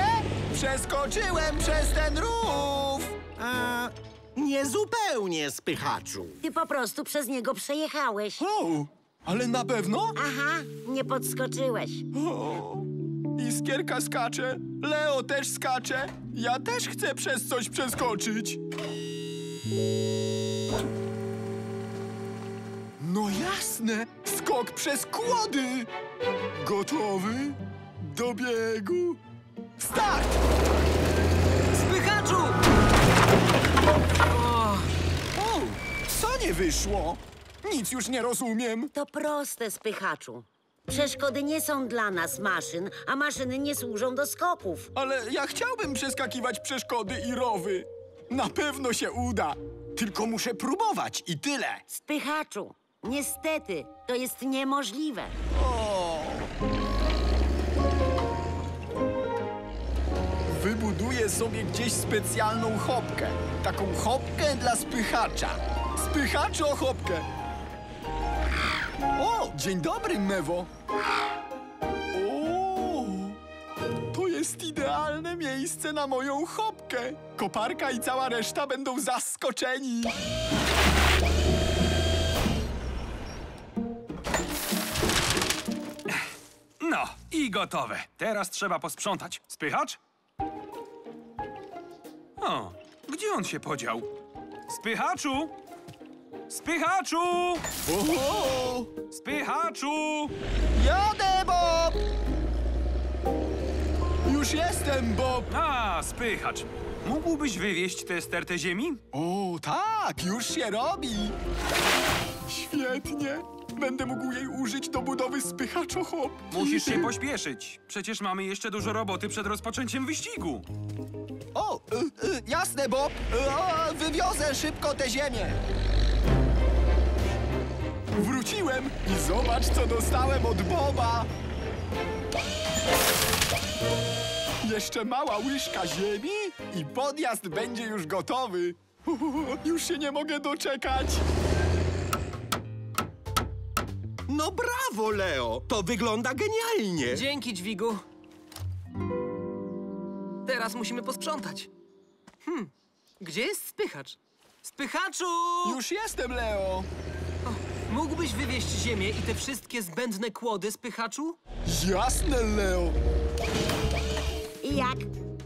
Przeskoczyłem przez ten rów! A nie zupełnie, spychaczu. Ty po prostu przez niego przejechałeś. O, ale na pewno? Aha, nie podskoczyłeś. O, iskierka skacze, Leo też skacze. Ja też chcę przez coś przeskoczyć. No jasne, skok przez kłody. Gotowy? Do biegu. Start! Spychaczu! O, co nie wyszło? Nic już nie rozumiem. To proste, spychaczu. Przeszkody nie są dla nas maszyn, a maszyny nie służą do skoków. Ale ja chciałbym przeskakiwać przeszkody i rowy. Na pewno się uda. Tylko muszę próbować i tyle. Spychaczu, niestety, to jest niemożliwe. O. zbuduję sobie gdzieś specjalną chopkę. Taką chopkę dla spychacza. Spychaczo chopkę. O, dzień dobry, Mewo. O, to jest idealne miejsce na moją chopkę. Koparka i cała reszta będą zaskoczeni. No, i gotowe. Teraz trzeba posprzątać. Spychacz? O, gdzie on się podział? Spychaczu! Spychaczu! Oho! Spychaczu! Jadę, Bob! Już jestem, Bob! A, spychacz. Mógłbyś wywieźć tę stertę ziemi? O, tak, już się robi. Świetnie. Będę mógł jej użyć do budowy spychaczochop. Musisz się pośpieszyć. Przecież mamy jeszcze dużo roboty przed rozpoczęciem wyścigu. O, y, y, jasne, Bob. Y, o, wywiozę szybko tę ziemię. Wróciłem i zobacz, co dostałem od Boba. Jeszcze mała łyżka ziemi i podjazd będzie już gotowy. Już się nie mogę doczekać. No brawo, Leo! To wygląda genialnie! Dzięki, dźwigu. Teraz musimy posprzątać. Hmm, gdzie jest spychacz? Spychaczu! Już jestem, Leo. Mógłbyś wywieźć ziemię i te wszystkie zbędne kłody, spychaczu? Jasne, Leo. I jak?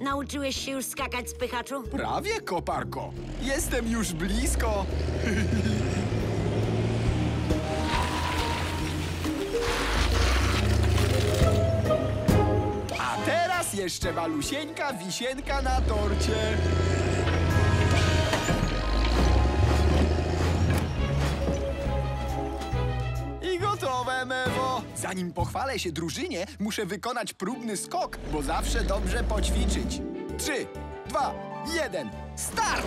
Nauczyłeś się już skakać, spychaczu? Prawie, koparko. Jestem już blisko. jeszcze malusieńka wisienka na torcie. I gotowe, Mewo. Zanim pochwalę się drużynie, muszę wykonać próbny skok, bo zawsze dobrze poćwiczyć. Trzy, dwa, jeden, start!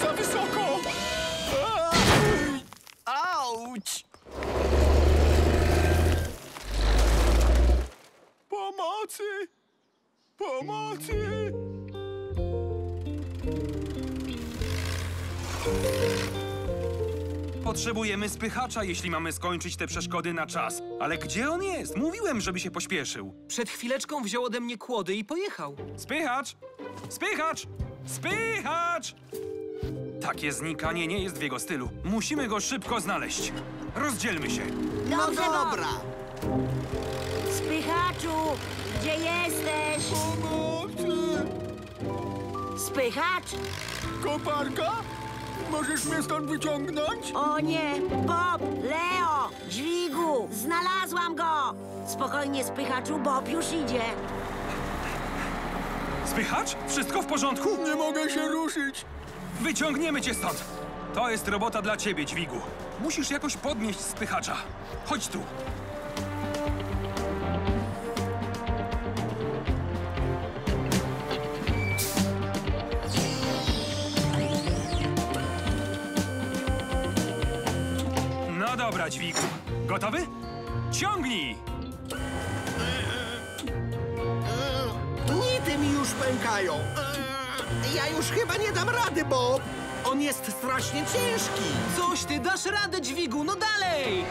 Za wysoko! Auć! Pomocy! Pomocy! Potrzebujemy spychacza, jeśli mamy skończyć te przeszkody na czas. Ale gdzie on jest? Mówiłem, żeby się pośpieszył. Przed chwileczką wziął ode mnie kłody i pojechał. Spychacz! Spychacz! Spychacz! Takie znikanie nie jest w jego stylu. Musimy go szybko znaleźć. Rozdzielmy się. Dobrze, dobra. Spychaczu, gdzie jesteś? Pomocy! Spychacz? Koparka? Możesz mnie stąd wyciągnąć? O nie! Bob! Leo! Dźwigu! Znalazłam go! Spokojnie, spychaczu, Bob już idzie. Spychacz? Wszystko w porządku? Nie mogę się ruszyć. Wyciągniemy cię stąd. To jest robota dla ciebie, dźwigu. Musisz jakoś podnieść spychacza. Chodź tu. Dobra, dźwigu. Gotowy? Ciągnij! Nity mi już pękają. Ja już chyba nie dam rady, Bob. On jest strasznie ciężki. Coś ty, dasz radę, dźwigu, no dalej!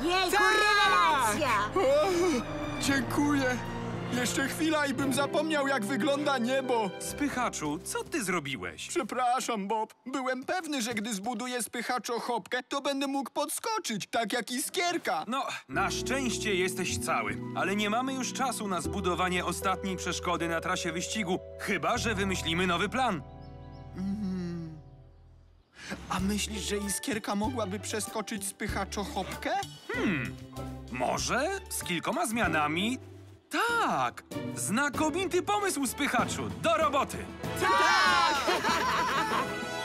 Jejku, Tak! rewelacja! Dziękuję. Jeszcze chwila i bym zapomniał, jak wygląda niebo. Spychaczu, co ty zrobiłeś? Przepraszam, Bob. Byłem pewny, że gdy zbuduję spychaczo chopkę, to będę mógł podskoczyć, tak jak iskierka. No, na szczęście jesteś cały, ale nie mamy już czasu na zbudowanie ostatniej przeszkody na trasie wyścigu, chyba że wymyślimy nowy plan. A myślisz, że iskierka mogłaby przeskoczyć spychaczo chopkę? Może z kilkoma zmianami? Tak! Znakomity pomysł, spychaczu! Do roboty! Brawo!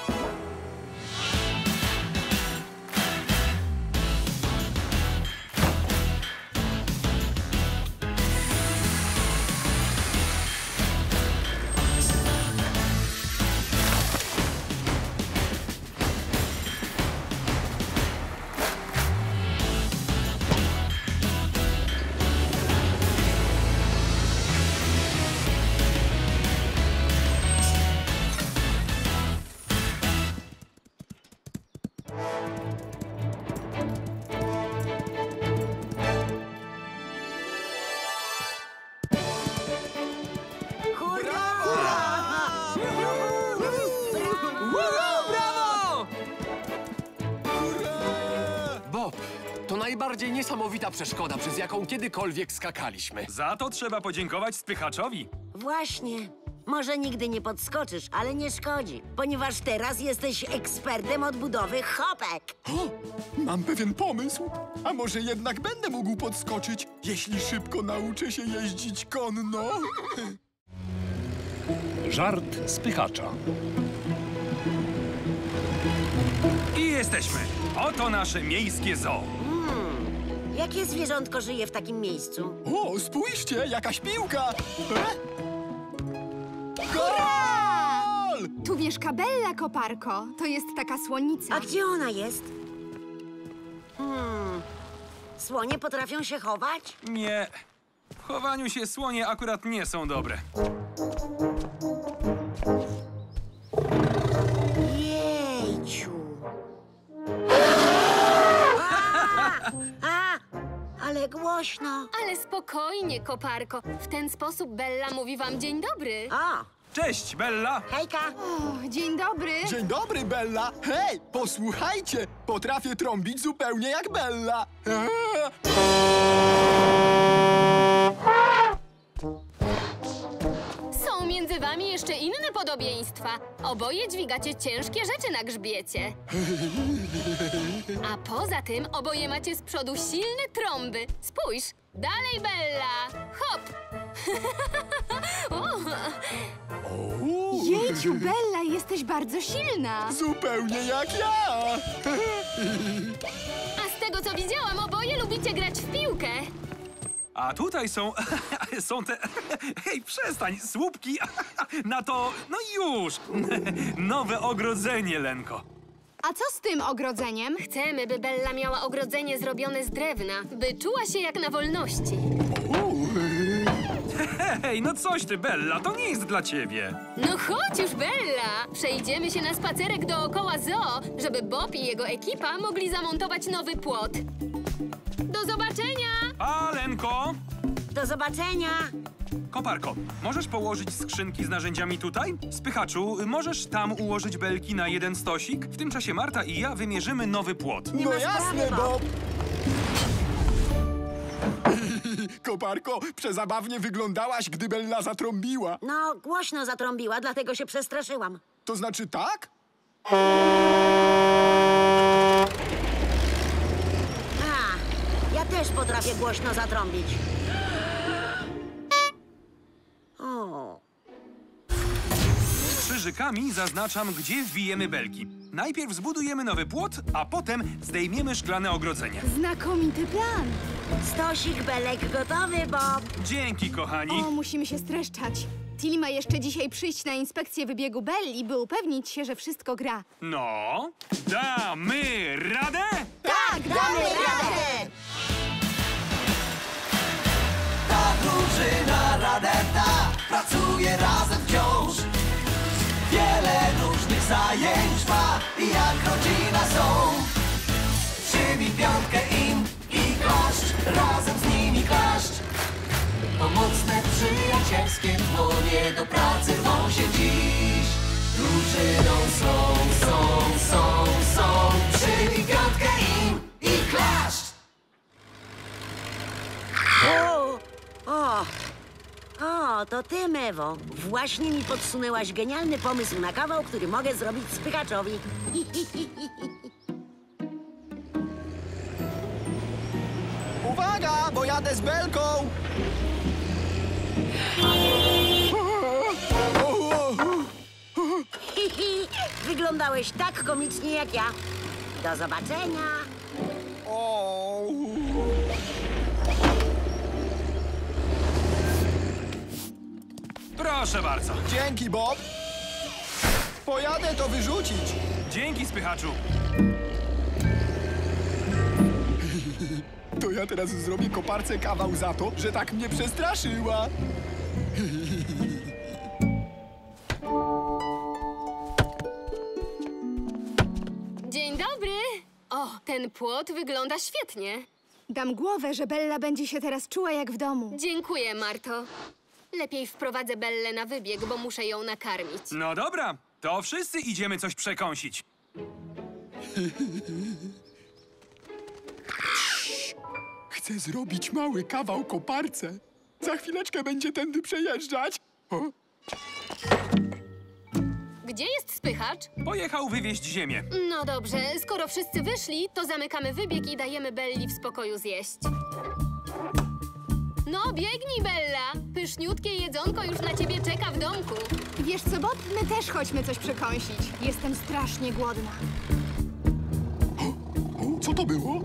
przeszkoda, przez jaką kiedykolwiek skakaliśmy. Za to trzeba podziękować spychaczowi. Właśnie. Może nigdy nie podskoczysz, ale nie szkodzi, ponieważ teraz jesteś ekspertem od budowy chopek. O, mam pewien pomysł. A może jednak będę mógł podskoczyć, jeśli szybko nauczę się jeździć konno? Żart spychacza. I jesteśmy. Oto nasze miejskie zoo. Jakie zwierzątko żyje w takim miejscu? O, spójrzcie, jakaś piłka! E? Gol! Tu mieszka Bella, koparko. To jest taka słonica. A gdzie ona jest? Hmm. Słonie potrafią się chować? Nie. W chowaniu się słonie akurat nie są dobre. Jejciu. A, a, ale głośno. Ale spokojnie, koparko. W ten sposób Bella mówi wam dzień dobry. A, Cześć, Bella. hejka. O, dzień dobry. Dzień dobry, Bella! Hej, posłuchajcie! Potrafię trąbić zupełnie jak Bella! Eee, między wami jeszcze inne podobieństwa. Oboje dźwigacie ciężkie rzeczy na grzbiecie. A poza tym oboje macie z przodu silne trąby. Spójrz, dalej Bella. Hop! Jejciu, Bella, jesteś bardzo silna. Zupełnie jak ja! A z tego co widziałam, oboje lubicie grać w piłkę. A tutaj są... są te... Hej, przestań, słupki na to... No już! Nowe ogrodzenie, Lenko. A co z tym ogrodzeniem? Chcemy, by Bella miała ogrodzenie zrobione z drewna, by czuła się jak na wolności. Hej, no coś ty, Bella, to nie jest dla ciebie. No chodź już, Bella! Przejdziemy się na spacerek dookoła zoo, żeby Bob i jego ekipa mogli zamontować nowy płot. Do zobaczenia! A, Lenko! Do zobaczenia. Koparko, możesz położyć skrzynki z narzędziami tutaj? Spychaczu, możesz tam ułożyć belki na jeden stosik? W tym czasie Marta i ja wymierzymy nowy płot. Nie No ma jasne, sprawy, Bob! Koparko, przezabawnie wyglądałaś, gdy Bella zatrąbiła. No, głośno zatrąbiła, dlatego się przestraszyłam. To znaczy tak? A, ja też potrafię głośno zatrąbić. O, Krzyżykami zaznaczam, gdzie wbijemy belki. Najpierw zbudujemy nowy płot, a potem zdejmiemy szklane ogrodzenie. Znakomity plan. stosik belek gotowy, Bob. Dzięki, kochani. O, musimy się streszczać. Tilly ma jeszcze dzisiaj przyjść na inspekcję wybiegu Belli, by upewnić się, że wszystko gra. No, damy radę? Tak, damy radę! Razem wciąż. Wiele różnych zajęć ma i jak rodzina są. Przybij piątkę im i klaszcz, razem z nimi klaszcz. Pomocne, przyjacielskie dłonie do pracy rwą się dziś. Drużyną są, są, są, są. Przybij piątkę im i klaszcz. O, o, o, to ty, Mewo. Właśnie mi podsunęłaś genialny pomysł na kawał, który mogę zrobić spychaczowi. Uwaga, bo jadę z Belką! Wyglądałeś tak komicznie jak ja. Do zobaczenia. O. Proszę bardzo. Dzięki, Bob. Pojadę to wyrzucić. Dzięki, spychaczu. To ja teraz zrobię koparce kawał za to, że tak mnie przestraszyła. Dzień dobry! O, ten płot wygląda świetnie. Dam głowę, że Bella będzie się teraz czuła jak w domu. Dziękuję, Marto. Lepiej wprowadzę Bellę na wybieg, bo muszę ją nakarmić. No dobra, to wszyscy idziemy coś przekąsić. Chcę zrobić mały kawał koparce. Za chwileczkę będzie tędy przejeżdżać. O, Gdzie jest spychacz? Pojechał wywieźć ziemię. No dobrze, skoro wszyscy wyszli, to zamykamy wybieg i dajemy Belli w spokoju zjeść. No, biegnij, Bella! Pyszniutkie jedzonko już na ciebie czeka w domku. Wiesz co, Bob? My też chodźmy coś przekąsić. Jestem strasznie głodna. co to było?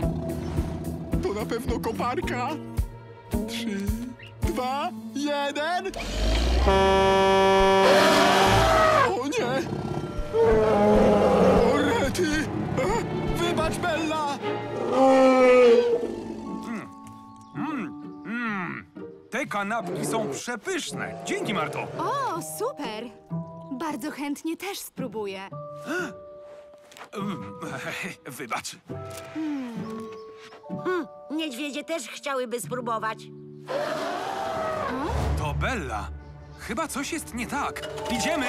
To na pewno koparka. Trzy, dwa, jeden. O nie! O rety! Wybacz, Bella! Te kanapki są przepyszne. Dzięki, Marto. O, super! Bardzo chętnie też spróbuję. Mm, Wybacz. Hm, niedźwiedzie też chciałyby spróbować. To Bella. Chyba coś jest nie tak. Idziemy!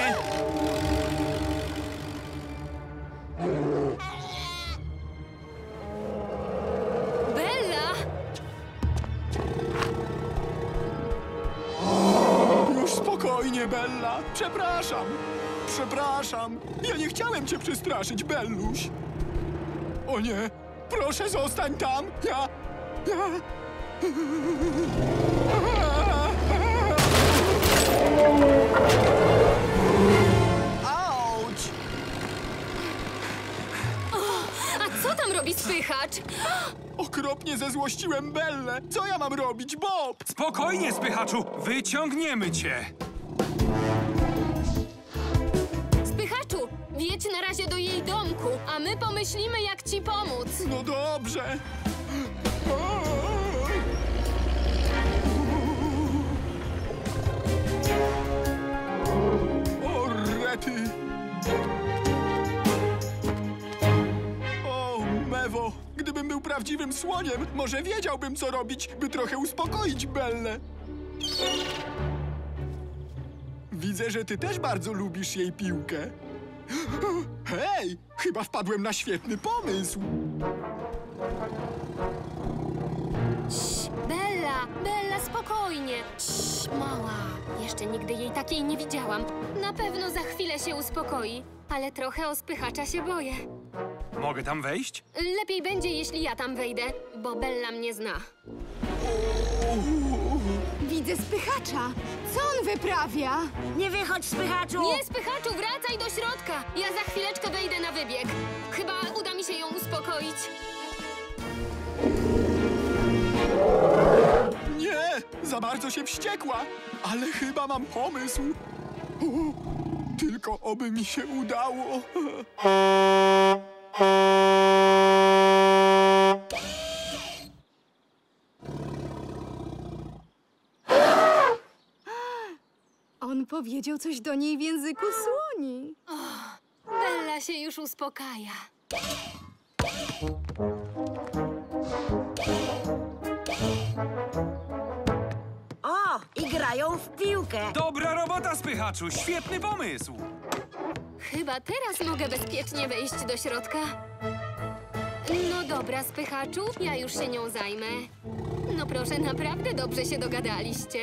Spokojnie, Bella. Przepraszam. Przepraszam. Ja nie chciałem cię przestraszyć, Belluś. O nie. Proszę, zostań tam. Ja... Ja... Auć! A co tam robi spychacz? Okropnie zezłościłem Bellę. Co ja mam robić, Bob? Spokojnie, spychaczu. Wyciągniemy cię. Na razie do jej domku, a my pomyślimy, jak ci pomóc. No dobrze. O, rety. O, Mewo, gdybym był prawdziwym słoniem, może wiedziałbym, co robić, by trochę uspokoić Bellę. Widzę, że ty też bardzo lubisz jej piłkę. Hej, chyba wpadłem na świetny pomysł. Bella, Bella, spokojnie. Cii, mała. Jeszcze nigdy jej takiej nie widziałam. Na pewno za chwilę się uspokoi, ale trochę o spychacza się boję. Mogę tam wejść? Lepiej będzie, jeśli ja tam wejdę, bo Bella mnie zna. Widzę spychacza. Co on wyprawia? Nie wychodź, spychaczu! Nie, spychaczu, wracaj do środka! Ja za chwileczkę wejdę na wybieg. Chyba uda mi się ją uspokoić. Nie, za bardzo się wściekła, ale chyba mam pomysł. O, tylko oby mi się udało. On powiedział coś do niej w języku słoni. Bella się już uspokaja. O, i grają w piłkę. Dobra robota, spychaczu. Świetny pomysł. Chyba teraz mogę bezpiecznie wejść do środka. No dobra, spychaczu, ja już się nią zajmę. No proszę, naprawdę dobrze się dogadaliście.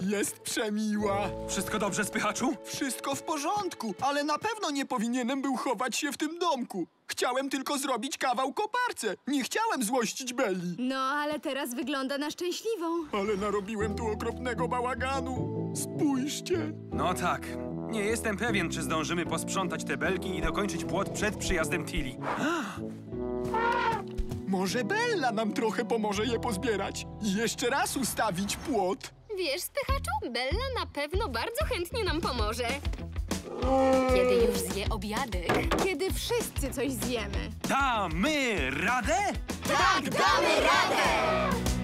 Jest przemiła. Wszystko dobrze, spychaczu? Wszystko w porządku, ale na pewno nie powinienem był chować się w tym domku. Chciałem tylko zrobić kawał koparce. Nie chciałem złościć Belli. No, ale teraz wygląda na szczęśliwą. Ale narobiłem tu okropnego bałaganu. Spójrzcie. No tak. Nie jestem pewien, czy zdążymy posprzątać te belki i dokończyć płot przed przyjazdem Tilly. Może Bella nam trochę pomoże je pozbierać i jeszcze raz ustawić płot. Wiesz, spychaczu, Bella na pewno bardzo chętnie nam pomoże. Kiedy już zje obiadek. Kiedy wszyscy coś zjemy. Damy radę? Tak, damy radę!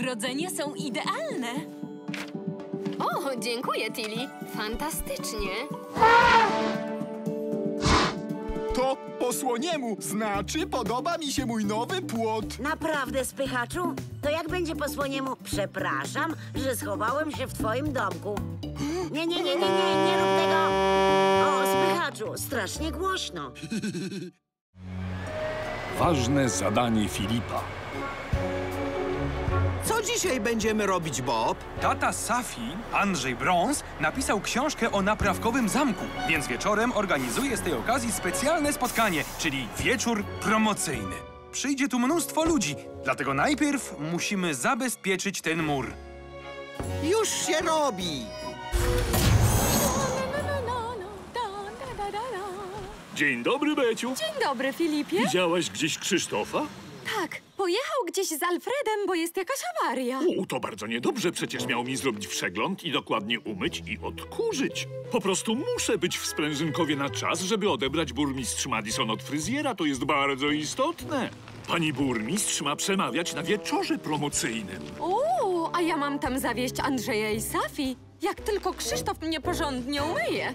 Ogrodzenie są idealne. O, dziękuję, Tilly. Fantastycznie. To po słoniemu znaczy podoba mi się mój nowy płot. Naprawdę, spychaczu? To jak będzie po słoniemu? Przepraszam, że schowałem się w twoim domku. Nie, nie, nie, nie, nie, nie rób tego. O, spychaczu, strasznie głośno. Ważne zadanie Filipa. Co dzisiaj będziemy robić, Bob? Tata Safi, Andrzej Brąz, napisał książkę o naprawkowym zamku, więc wieczorem organizuje z tej okazji specjalne spotkanie, czyli wieczór promocyjny. Przyjdzie tu mnóstwo ludzi, dlatego najpierw musimy zabezpieczyć ten mur. Już się robi! Dzień dobry, Beciu. Dzień dobry, Filipie. Widziałaś gdzieś Krzysztofa? Tak, pojechał gdzieś z Alfredem, bo jest jakaś awaria. U, to bardzo niedobrze. Przecież miał mi zrobić przegląd i dokładnie umyć i odkurzyć. Po prostu muszę być w Sprężynkowie na czas, żeby odebrać burmistrz Madison od fryzjera. To jest bardzo istotne. Pani burmistrz ma przemawiać na wieczorze promocyjnym. O, a ja mam tam zawieść Andrzeja i Safi. Jak tylko Krzysztof mnie porządnie umyje.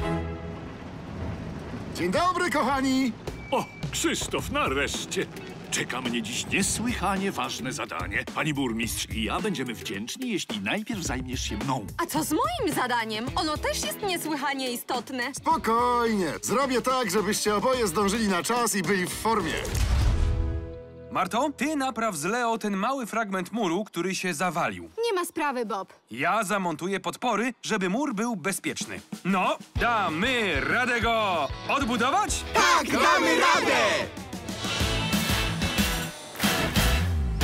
Dzień dobry, kochani! O, Krzysztof, nareszcie! Czeka mnie dziś niesłychanie ważne zadanie. Pani burmistrz i ja będziemy wdzięczni, jeśli najpierw zajmiesz się mną. A co z moim zadaniem? Ono też jest niesłychanie istotne. Spokojnie. Zrobię tak, żebyście oboje zdążyli na czas i byli w formie. Marto, ty napraw z Leo ten mały fragment muru, który się zawalił. Nie ma sprawy, Bob. Ja zamontuję podpory, żeby mur był bezpieczny. No, damy radę go odbudować? Tak, damy radę!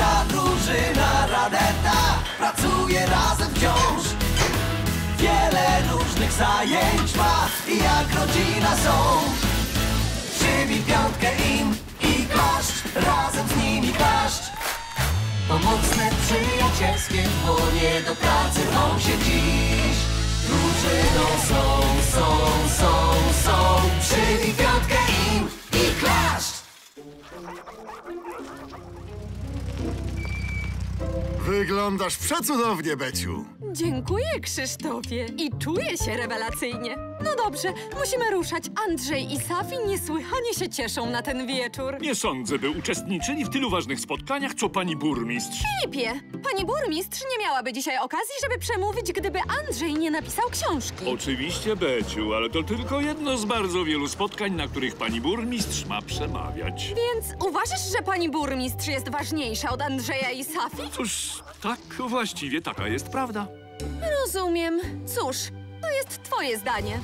Ta drużyna Radeta pracuje razem wciąż. Wiele różnych zajęć ma i jak rodzina są. Przybij piątkę im i klaszcz, razem z nimi klaszcz. Pomocne, przyjacielskie dłonie do pracy rwą się dziś. Drużyną są, są, są, są. Przybij piątkę im i klaszcz. Wyglądasz przecudownie, Beciu. Dziękuję, Krzysztofie. I czuję się rewelacyjnie. No dobrze, musimy ruszać. Andrzej i Safi niesłychanie się cieszą na ten wieczór. Nie sądzę, by uczestniczyli w tylu ważnych spotkaniach, co pani burmistrz. Filipie, pani burmistrz nie miałaby dzisiaj okazji, żeby przemówić, gdyby Andrzej nie napisał książki. Oczywiście, Beciu, ale to tylko jedno z bardzo wielu spotkań, na których pani burmistrz ma przemawiać. Więc uważasz, że pani burmistrz jest ważniejsza od Andrzeja i Safi? Cóż, tak właściwie taka jest prawda. Rozumiem. Cóż, to jest twoje zdanie.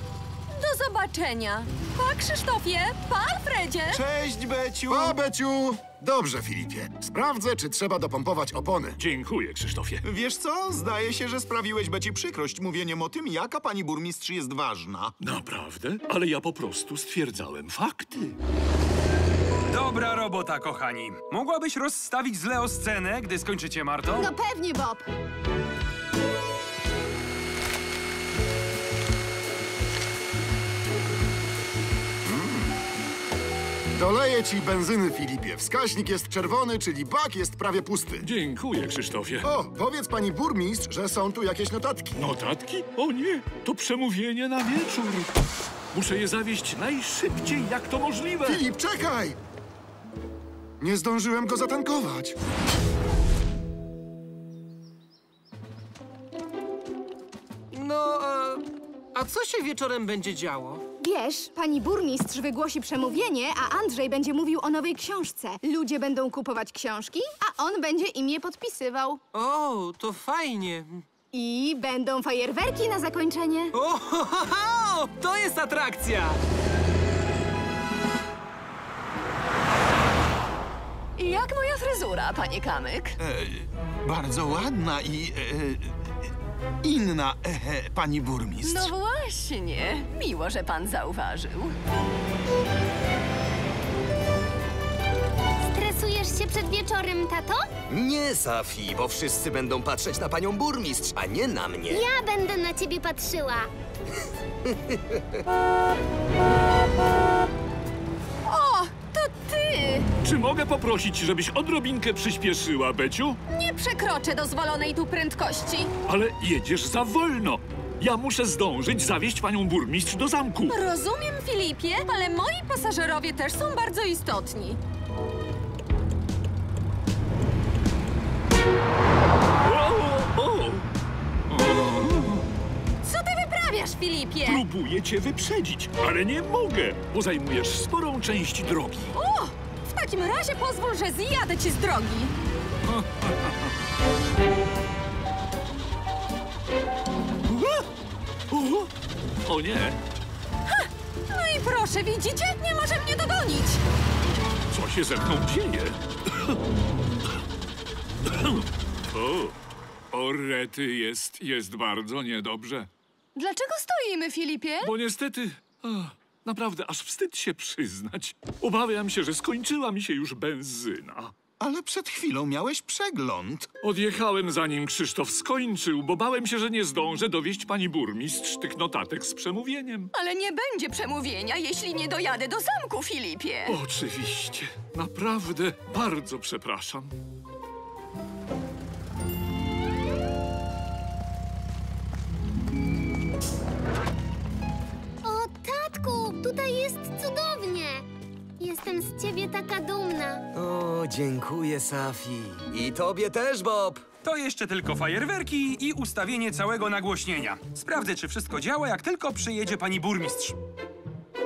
Do zobaczenia. Pa, Krzysztofie, pa, Alfredzie. Cześć, Beciu. Pa, Beciu. Dobrze, Filipie. Sprawdzę, czy trzeba dopompować opony. Dziękuję, Krzysztofie. Wiesz co? Zdaje się, że sprawiłeś Beci przykrość mówieniem o tym, jaka pani burmistrz jest ważna. Naprawdę? Ale ja po prostu stwierdzałem fakty. Dobra robota, kochani. Mogłabyś rozstawić z Leo scenę, gdy skończycie, Marto? No pewnie, Bob. Doleję ci benzyny, Filipie. Wskaźnik jest czerwony, czyli bak jest prawie pusty. Dziękuję, Krzysztofie. O, powiedz pani burmistrz, że są tu jakieś notatki. Notatki? O nie, to przemówienie na wieczór. Muszę je zawieść najszybciej, jak to możliwe. Filip, czekaj! Nie zdążyłem go zatankować. No, a, a co się wieczorem będzie działo? Wiesz, pani burmistrz wygłosi przemówienie, a Andrzej będzie mówił o nowej książce. Ludzie będą kupować książki, a on będzie im je podpisywał. O, to fajnie. I będą fajerwerki na zakończenie. O, ho, ho, ho! to jest atrakcja! I jak moja fryzura, panie Kamyk? E, bardzo ładna i e, inna, e, pani burmistrz. No właśnie. Miło, że pan zauważył. Stresujesz się przed wieczorem, tato? Nie, Safi, bo wszyscy będą patrzeć na panią burmistrz, a nie na mnie. Ja będę na ciebie patrzyła. Czy mogę poprosić, żebyś odrobinkę przyspieszyła, Beciu? Nie przekroczę dozwolonej tu prędkości. Ale jedziesz za wolno. Ja muszę zdążyć zawieźć panią burmistrz do zamku. Rozumiem, Filipie, ale moi pasażerowie też są bardzo istotni. O, o, Co ty wyprawiasz, Filipie? próbuję cię wyprzedzić, ale nie mogę, bo zajmujesz sporą część drogi. O! W takim razie pozwól, że zjadę ci z drogi. O, o nie, No i proszę, widzicie? Nie może mnie dogonić. co się ze mną dzieje? O, o rety, jest, jest bardzo niedobrze. Dlaczego stoimy, Filipie? Bo niestety, ach, naprawdę aż wstyd się przyznać. Obawiam się, że skończyła mi się już benzyna. Ale przed chwilą miałeś przegląd. Odjechałem zanim Krzysztof skończył, bo bałem się, że nie zdążę dowieść pani burmistrz tych notatek z przemówieniem. Ale nie będzie przemówienia, jeśli nie dojadę do zamku, Filipie. Oczywiście, naprawdę bardzo przepraszam. Tutaj jest cudownie. Jestem z ciebie taka dumna. O, dziękuję, Safi. I tobie też, Bob. To jeszcze tylko fajerwerki i ustawienie całego nagłośnienia. Sprawdzę, czy wszystko działa, jak tylko przyjedzie pani burmistrz.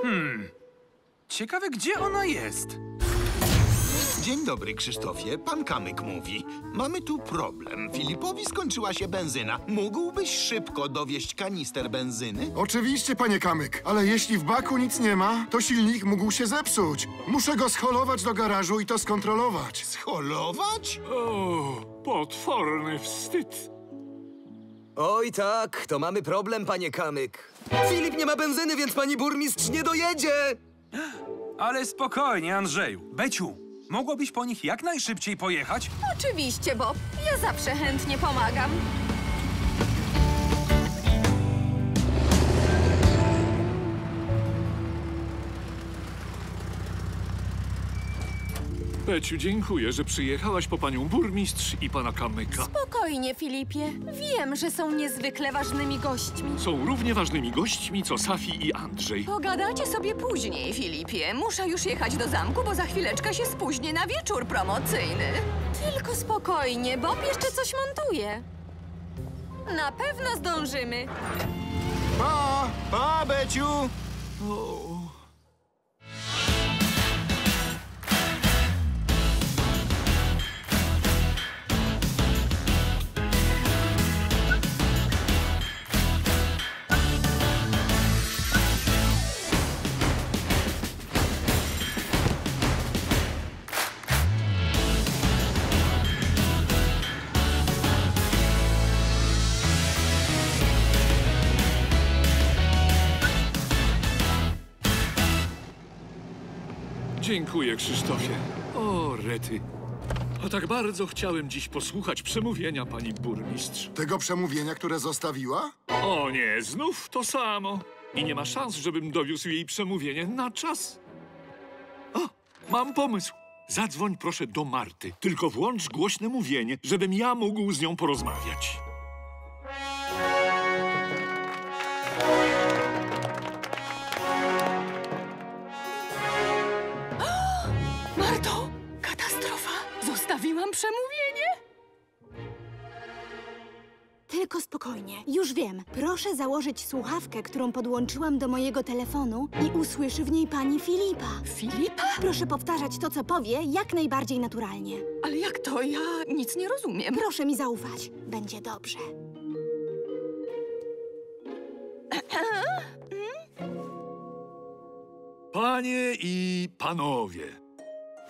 Hmm. Ciekawe, gdzie ona jest. Dzień dobry, Krzysztofie. Pan Kamyk mówi. Mamy tu problem. Filipowi skończyła się benzyna. Mógłbyś szybko dowieść kanister benzyny? Oczywiście, panie Kamyk, ale jeśli w baku nic nie ma, to silnik mógł się zepsuć. Muszę go scholować do garażu i to skontrolować. Scholować? O, potworny wstyd. Oj tak, to mamy problem, panie Kamyk. Filip nie ma benzyny, więc pani burmistrz nie dojedzie. Ale spokojnie, Andrzeju. Beciu, mogłabyś po nich jak najszybciej pojechać? Oczywiście, Bob. Ja zawsze chętnie pomagam. Beciu, dziękuję, że przyjechałaś po panią burmistrz i pana Kamyka. Spokojnie, Filipie. Wiem, że są niezwykle ważnymi gośćmi. Są równie ważnymi gośćmi, co Safi i Andrzej. Pogadacie sobie później, Filipie. Muszę już jechać do zamku, bo za chwileczkę się spóźnię na wieczór promocyjny. Tylko spokojnie, Bob jeszcze coś montuje. Na pewno zdążymy. Pa! Pa, Beciu! Dziękuję, Krzysztofie. O, rety. A tak bardzo chciałem dziś posłuchać przemówienia pani burmistrz. Tego przemówienia, które zostawiła? O nie, znów to samo. I nie ma szans, żebym dowiózł jej przemówienie na czas. O, mam pomysł. Zadzwoń proszę do Marty. Tylko włącz głośne mówienie, żebym ja mógł z nią porozmawiać. Zostawiłam przemówienie. Tylko spokojnie. Już wiem. Proszę założyć słuchawkę, którą podłączyłam do mojego telefonu i usłyszy w niej pani Filipa. Filipa? Proszę powtarzać to, co powie, jak najbardziej naturalnie. Ale jak to? Ja nic nie rozumiem. Proszę mi zaufać. Będzie dobrze. Panie i panowie,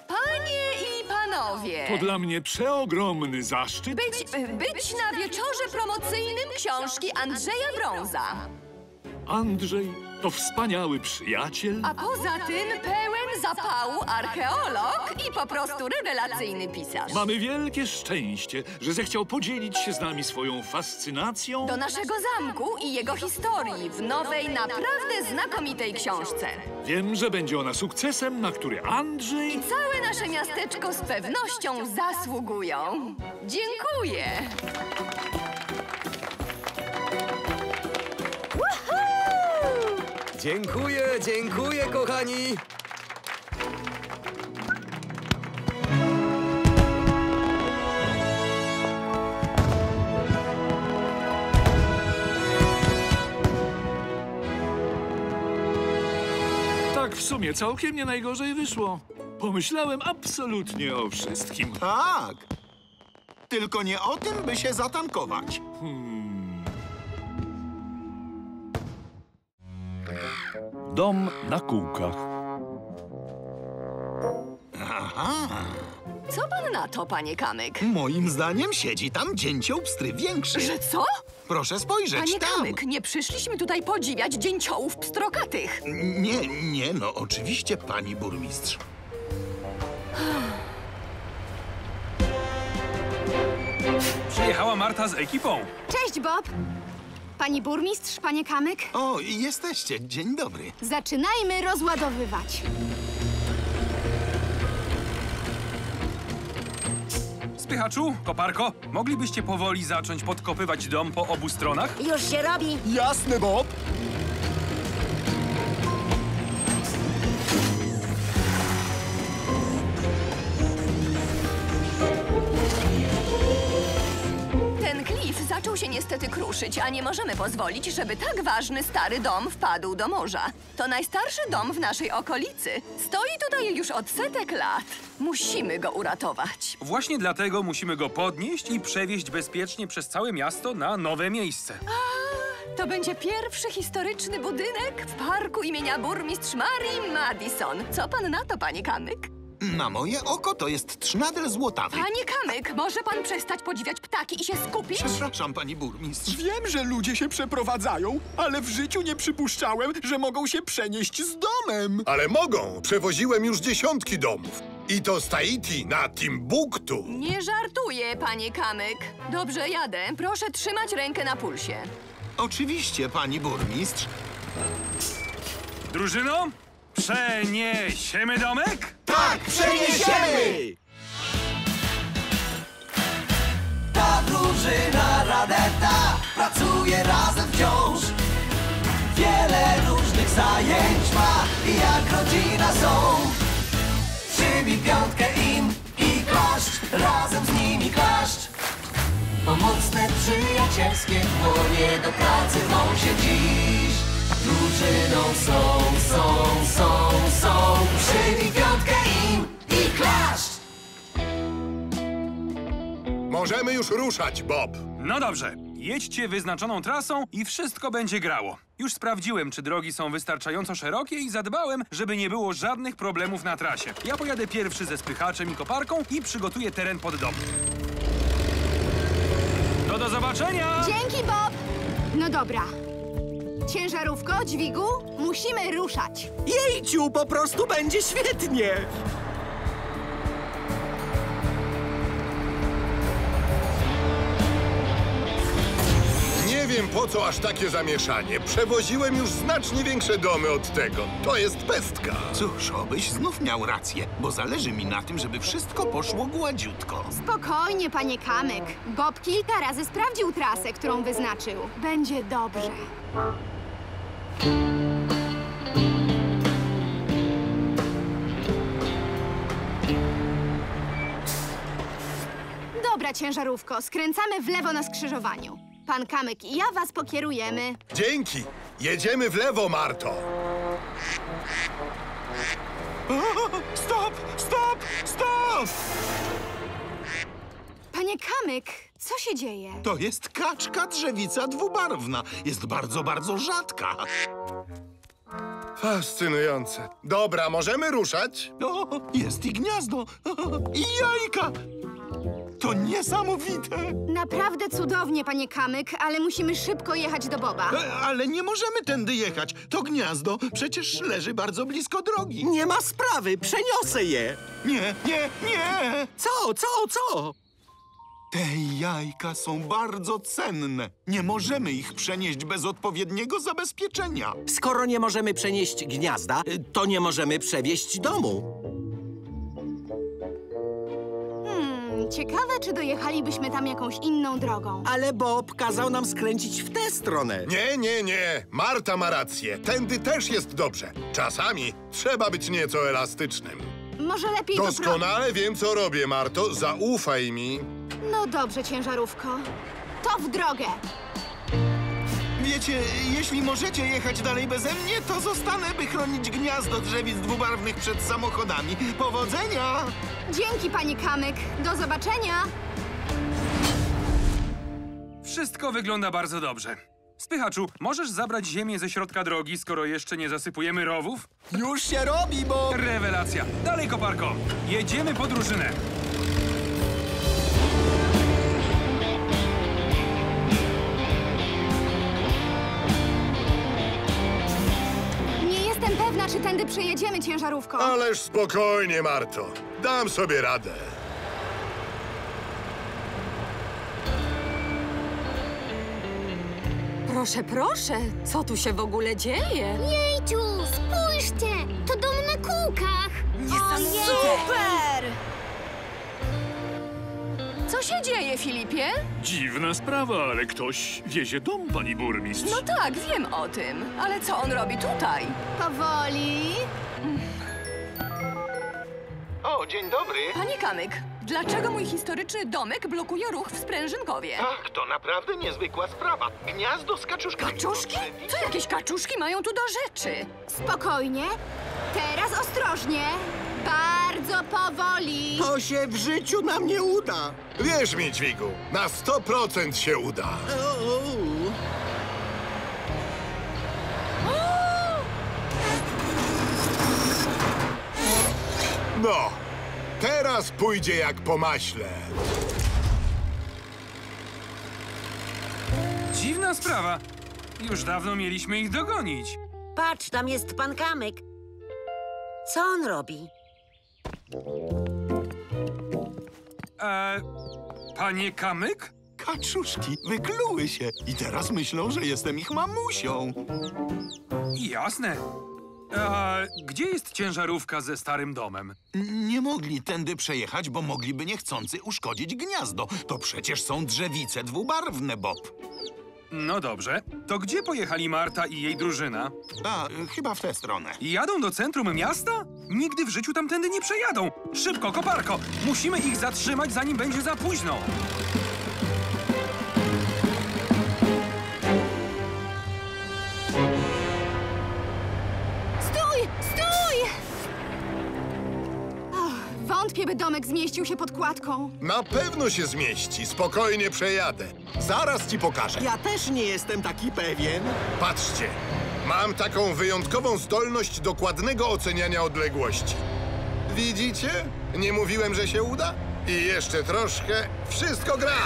Panie i panowie. to dla mnie przeogromny zaszczyt. Być, być na wieczorze promocyjnym książki Andrzeja Brąza. Andrzej To wspaniały przyjaciel. A poza tym pełen zapału archeolog i po prostu rewelacyjny pisarz. Mamy wielkie szczęście, że zechciał podzielić się z nami swoją fascynacją. Do naszego zamku i jego historii w nowej, naprawdę znakomitej książce. Wiem, że będzie ona sukcesem, na który Andrzej... I całe nasze miasteczko z pewnością zasługują. Dziękuję. Dziękuję, dziękuję, kochani. Tak w sumie całkiem nie najgorzej wyszło. Pomyślałem absolutnie o wszystkim. Tak. Tylko nie o tym, by się zatankować. Dom na kółkach. Aha. Co pan na to, panie Kamyk? Moim zdaniem siedzi tam dzięcioł pstry większy. Że co? Proszę spojrzeć Panie tam. Kamyk, nie przyszliśmy tutaj podziwiać dzięciołów pstrokatych. Nie, nie, no oczywiście, pani burmistrz. Przyjechała Marta z ekipą. Cześć, Bob! Pani burmistrz, panie Kamyk? O, jesteście. Dzień dobry. Zaczynajmy rozładowywać. Spychaczu, koparko, moglibyście powoli zacząć podkopywać dom po obu stronach? Już się robi. Jasne, Bob. Zaczął się niestety kruszyć, a nie możemy pozwolić, żeby tak ważny stary dom wpadł do morza. To najstarszy dom w naszej okolicy. Stoi tutaj już od setek lat. Musimy go uratować. Właśnie dlatego musimy go podnieść i przewieźć bezpiecznie przez całe miasto na nowe miejsce. To będzie pierwszy historyczny budynek w parku imienia burmistrz Marii Madison. Co pan na to, panie Kamyk? Na moje oko to jest trznadel złotawy. Panie Kamyk, może pan przestać podziwiać ptaki i się skupić? Przepraszam, pani burmistrz. Wiem, że ludzie się przeprowadzają, ale w życiu nie przypuszczałem, że mogą się przenieść z domem. Ale mogą. Przewoziłem już dziesiątki domów. I to z Tahiti na Timbuktu. Nie żartuję, panie Kamyk. Dobrze, jadę. Proszę trzymać rękę na pulsie. Oczywiście, pani burmistrz. Drużyno, przeniesiemy domek? Tak, przeniesiemy! Ta drużyna Radeta pracuje razem wciąż. Wiele różnych zajęć ma i jak rodzina są. Przybij piątkę im i klaszcz, razem z nimi klaszcz. Pomocne, przyjacielskie dłonie do pracy wą się dziś. Drużyną są, są, są, są. Przybij piątkę im i klaszcz. Możemy już ruszać, Bob. No dobrze, jedźcie wyznaczoną trasą i wszystko będzie grało. Już sprawdziłem, czy drogi są wystarczająco szerokie i zadbałem, żeby nie było żadnych problemów na trasie. Ja pojadę pierwszy ze spychaczem i koparką i przygotuję teren pod dom. No do zobaczenia! Dzięki, Bob! No dobra. Ciężarówko, dźwigu, musimy ruszać. Jejciu, po prostu będzie świetnie! Wiem po co aż takie zamieszanie. Przewoziłem już znacznie większe domy od tego. To jest pestka. Cóż, obyś znów miał rację, bo zależy mi na tym, żeby wszystko poszło gładziutko. Spokojnie, panie Kamyk. Bob kilka razy sprawdził trasę, którą wyznaczył. Będzie dobrze. Dobra, ciężarówko, skręcamy w lewo na skrzyżowaniu. Pan Kamyk i ja was pokierujemy. Dzięki. Jedziemy w lewo, Marto. Stop! Stop! Stop! Panie Kamyk, co się dzieje? To jest kaczka drzewica dwubarwna. Jest bardzo, bardzo rzadka. Fascynujące. Dobra, możemy ruszać? O, jest i gniazdo. I jajka. To niesamowite! Naprawdę cudownie, panie Kamyk, ale musimy szybko jechać do Boba. E, Ale nie możemy tędy jechać. To gniazdo przecież leży bardzo blisko drogi. Nie ma sprawy, przeniosę je. Nie, nie, nie! Co, co, co? Te jajka są bardzo cenne. Nie możemy ich przenieść bez odpowiedniego zabezpieczenia. Skoro nie możemy przenieść gniazda, y, to nie możemy przewieźć domu. Ciekawe, czy dojechalibyśmy tam jakąś inną drogą. Ale Bob kazał nam skręcić w tę stronę. Nie, nie, nie. Marta ma rację. Tędy też jest dobrze. Czasami trzeba być nieco elastycznym. Może lepiej. Doskonale wiem, co robię, Marto. Zaufaj mi. No dobrze, ciężarówko. To w drogę. Wiecie, jeśli możecie jechać dalej beze mnie, to zostanę, by chronić gniazdo drzewic dwubarwnych przed samochodami. Powodzenia! Dzięki, panie Kamyk. Do zobaczenia. Wszystko wygląda bardzo dobrze. Spychaczu, możesz zabrać ziemię ze środka drogi, skoro jeszcze nie zasypujemy rowów? Już się robi, bo... Rewelacja! Dalej, koparko! Jedziemy po drużynę! Czy tędy przejedziemy ciężarówką. Ależ spokojnie, Marto. Dam sobie radę. Proszę, proszę, co tu się w ogóle dzieje? Jejciu, spójrzcie! To dom na kółkach! Super! Co się dzieje, Filipie? Dziwna sprawa, ale ktoś wiezie dom, pani burmistrz. No tak, wiem o tym. Ale co on robi tutaj? Powoli. O, dzień dobry. Panie Kamyk, dlaczego mój historyczny domek blokuje ruch w Sprężynkowie? Ach, to naprawdę niezwykła sprawa. Gniazdo z kaczuszkami. Kaczuszki? Co jakieś kaczuszki mają tu do rzeczy? Spokojnie. Teraz ostrożnie. Bardzo powoli. To się w życiu nam nie uda. Wierz mi, Dźwigu, na 100% się uda. No, teraz pójdzie jak po maśle. Dziwna sprawa. Już dawno mieliśmy ich dogonić. Patrz, tam jest pan Kamyk. Co on robi? E, panie Kamyk? Kaczuszki wykluły się i teraz myślą, że jestem ich mamusią. Jasne. E, gdzie jest ciężarówka ze starym domem? Nie mogli tędy przejechać, bo mogliby niechcący uszkodzić gniazdo. To przecież są drzewice dwubarwne, Bob. No dobrze. To gdzie pojechali Marta i jej drużyna? A, chyba w tę stronę. Jadą do centrum miasta? Nigdy w życiu tamtędy nie przejadą. Szybko, koparko! Musimy ich zatrzymać, zanim będzie za późno. Wątpię, by domek zmieścił się pod kładką. Na pewno się zmieści. Spokojnie przejadę. Zaraz ci pokażę. Ja też nie jestem taki pewien. Patrzcie, mam taką wyjątkową zdolność dokładnego oceniania odległości. Widzicie? Nie mówiłem, że się uda? I jeszcze troszkę. Wszystko gra!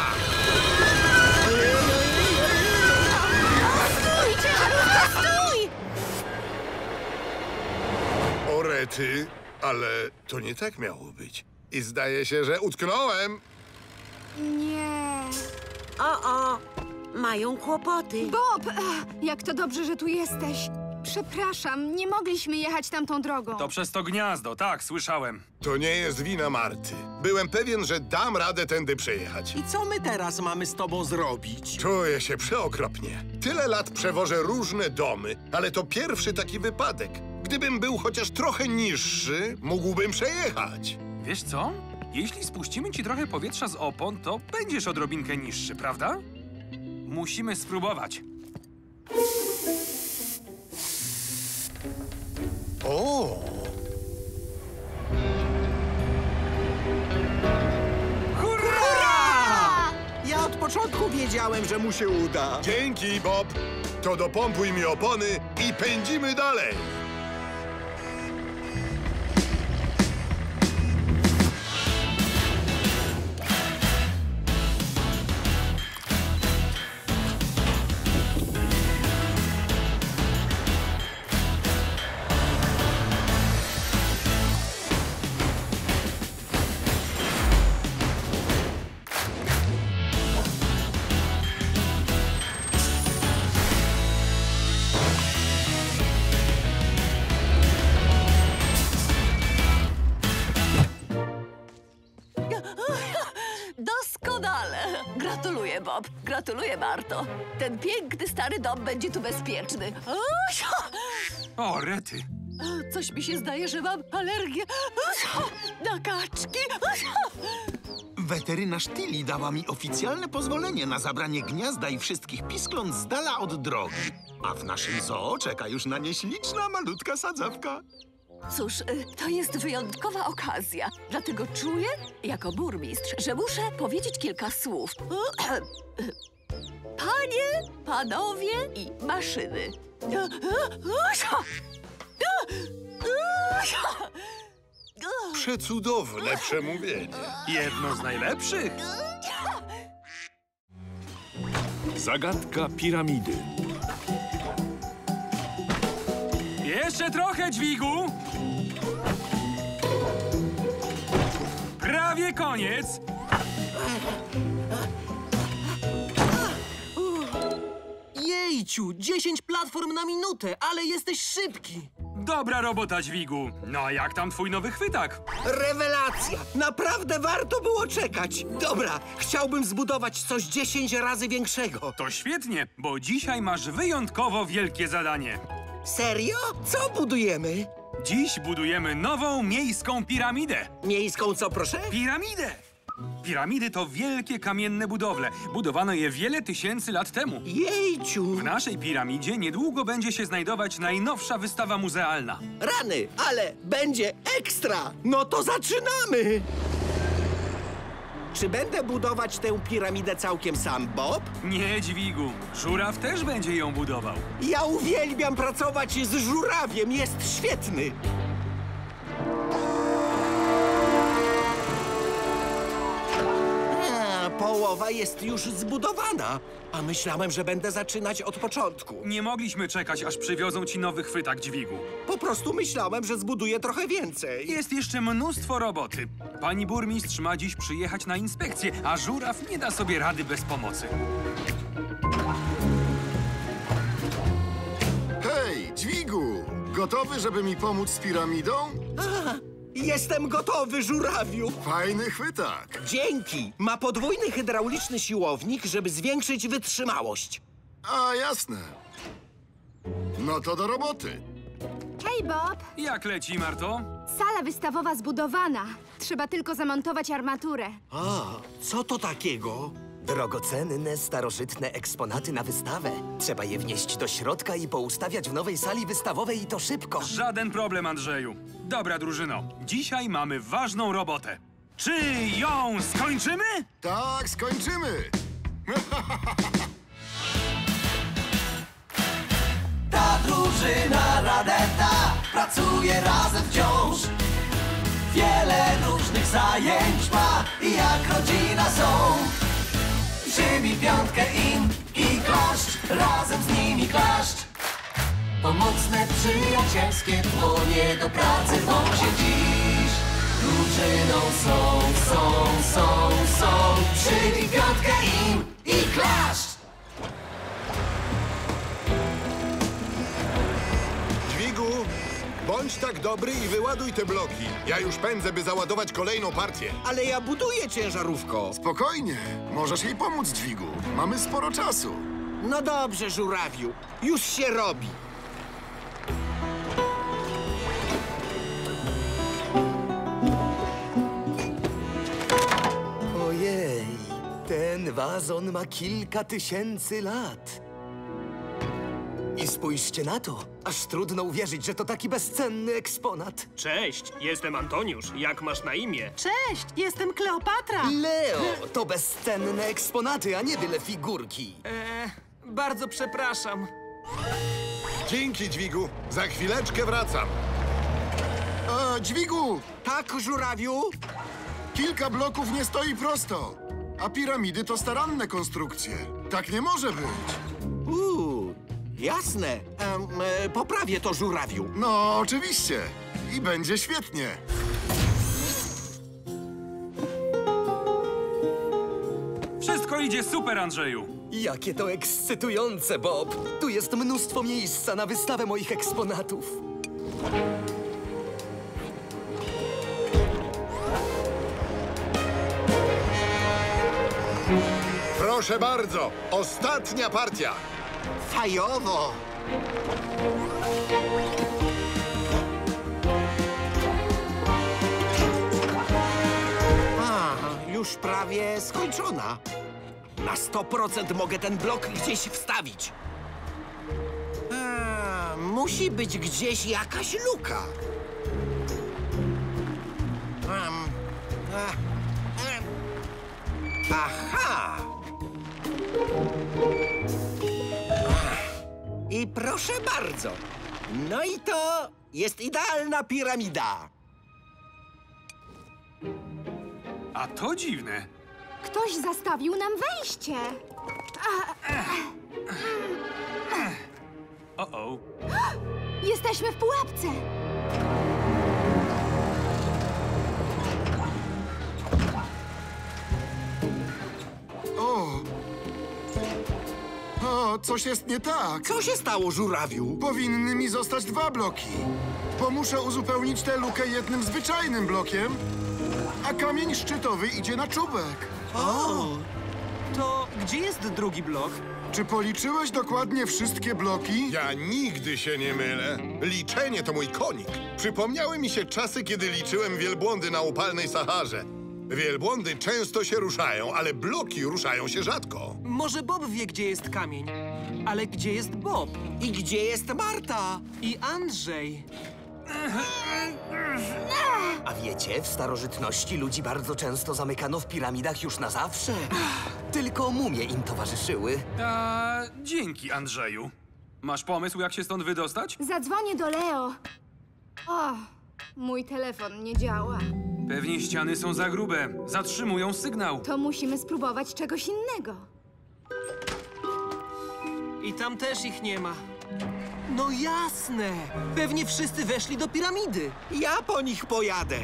Stój, ciężarówka, stój! Orety, ale to nie tak miało być. I zdaje się, że utknąłem. Nie. O, o, mają kłopoty. Bob, ach, jak to dobrze, że tu jesteś. Przepraszam, nie mogliśmy jechać tamtą drogą. To przez to gniazdo, tak, słyszałem. To nie jest wina Marty. Byłem pewien, że dam radę tędy przejechać. I co my teraz mamy z tobą zrobić? Czuję się przeokropnie. Tyle lat przewożę różne domy, ale to pierwszy taki wypadek. Gdybym był chociaż trochę niższy, mógłbym przejechać. Wiesz co? Jeśli spuścimy ci trochę powietrza z opon, to będziesz odrobinkę niższy, prawda? Musimy spróbować. O! Hurra! Ja od początku wiedziałem, że mu się uda. Dzięki, Bob. To dopompuj mi opony i pędzimy dalej. Gratuluję, Marto. Ten piękny stary dom będzie tu bezpieczny. O, rety. Coś mi się zdaje, że mam alergię na kaczki. Weterynarz Tilly dała mi oficjalne pozwolenie na zabranie gniazda i wszystkich piskląt z dala od drogi. A w naszym zoo czeka już na nie śliczna, malutka sadzawka. Cóż, y, to jest wyjątkowa okazja. Dlatego czuję, jako burmistrz, że muszę powiedzieć kilka słów. Panie, panowie i maszyny. Przecudowne przemówienie. Jedno z najlepszych. Zagadka piramidy. Jeszcze trochę, dźwigu. Prawie koniec. Jejciu, 10 platform na minutę, ale jesteś szybki. Dobra robota, dźwigu. No a jak tam twój nowy chwytak? Rewelacja! Naprawdę warto było czekać. Dobra, chciałbym zbudować coś 10 razy większego. To świetnie, bo dzisiaj masz wyjątkowo wielkie zadanie. Serio? Co budujemy? Dziś budujemy nową miejską piramidę. Miejską co, proszę? Piramidę! Piramidy to wielkie kamienne budowle. Budowano je wiele tysięcy lat temu. Jejciu! W naszej piramidzie niedługo będzie się znajdować najnowsza wystawa muzealna. Rany, ale będzie ekstra! No to zaczynamy! Czy będę budować tę piramidę całkiem sam, Bob? Nie, dźwigu. Żuraw też będzie ją budował. Ja uwielbiam pracować z żurawiem, jest świetny! Połowa jest już zbudowana, a myślałem, że będę zaczynać od początku. Nie mogliśmy czekać, aż przywiozą ci nowy chwytak dźwigu. Po prostu myślałem, że zbuduję trochę więcej. Jest jeszcze mnóstwo roboty. Pani burmistrz ma dziś przyjechać na inspekcję, a żuraw nie da sobie rady bez pomocy. Hej, dźwigu! Gotowy, żeby mi pomóc z piramidą? A, jestem gotowy, żurawiu! Fajny chwytak. Dzięki! Ma podwójny hydrauliczny siłownik, żeby zwiększyć wytrzymałość. A, jasne. No to do roboty. Hej, Bob! Jak leci, Marto? Sala wystawowa zbudowana. Trzeba tylko zamontować armaturę. A, co to takiego? Drogocenne, starożytne eksponaty na wystawę. Trzeba je wnieść do środka i poustawiać w nowej sali wystawowej i to szybko. Żaden problem, Andrzeju. Dobra, drużyno. Dzisiaj mamy ważną robotę. Czy ją skończymy? Tak, skończymy. Ta drużyna Radeta pracuje razem wciąż. Wiele różnych zajęć ma i jak rodzina są. Przybij piątkę im i klaszcz, razem z nimi klaszcz. Pomocne, przyjacielskie dłonie do pracy się dziś. Drużyną są, są, są, są. Przybij piątkę im i klaszcz. Bądź tak dobry i wyładuj te bloki. Ja już pędzę, by załadować kolejną partię. Ale ja buduję ciężarówko. Spokojnie, możesz jej pomóc, dźwigu. Mamy sporo czasu. No dobrze, żurawiu. Już się robi. Ojej, ten wazon ma kilka tysięcy lat. I spójrzcie na to. Aż trudno uwierzyć, że to taki bezcenny eksponat. Cześć, jestem Antoniusz. Jak masz na imię? Cześć, jestem Kleopatra. Leo, to bezcenne eksponaty, a nie byle figurki. Eee, bardzo przepraszam. Dzięki, dźwigu. Za chwileczkę wracam. A, dźwigu! Tak, żurawiu? Kilka bloków nie stoi prosto. A piramidy to staranne konstrukcje. Tak nie może być. Uuu, jasne. Em, e, poprawię to, żurawiu. No, oczywiście. I będzie świetnie. Wszystko idzie super, Andrzeju. Jakie to ekscytujące, Bob. Tu jest mnóstwo miejsca na wystawę moich eksponatów. Proszę bardzo, ostatnia partia. Fajowo! A, już prawie skończona. Na 100% mogę ten blok gdzieś wstawić. A, musi być gdzieś jakaś luka. Em, a, em. Aha! I proszę bardzo. No i to jest idealna piramida. A to dziwne. Ktoś zastawił nam wejście. O, o. Jesteśmy w pułapce. O! O, coś jest nie tak. Co się stało, żurawiu? Powinny mi zostać dwa bloki. Bo muszę uzupełnić tę lukę jednym zwyczajnym blokiem, a kamień szczytowy idzie na czubek. O! To gdzie jest drugi blok? Czy policzyłeś dokładnie wszystkie bloki? Ja nigdy się nie mylę. Liczenie to mój konik. Przypomniały mi się czasy, kiedy liczyłem wielbłądy na upalnej Saharze. Wielbłądy często się ruszają, ale bloki ruszają się rzadko. Może Bob wie, gdzie jest kamień. Ale gdzie jest Bob? I gdzie jest Marta? I Andrzej. A wiecie, w starożytności ludzi bardzo często zamykano w piramidach już na zawsze. Tylko mumie im towarzyszyły. A, dzięki, Andrzeju. Masz pomysł, jak się stąd wydostać? Zadzwonię do Leo. O, mój telefon nie działa. Pewnie ściany są za grube. Zatrzymują sygnał. To musimy spróbować czegoś innego. I tam też ich nie ma. No jasne! Pewnie wszyscy weszli do piramidy. Ja po nich pojadę.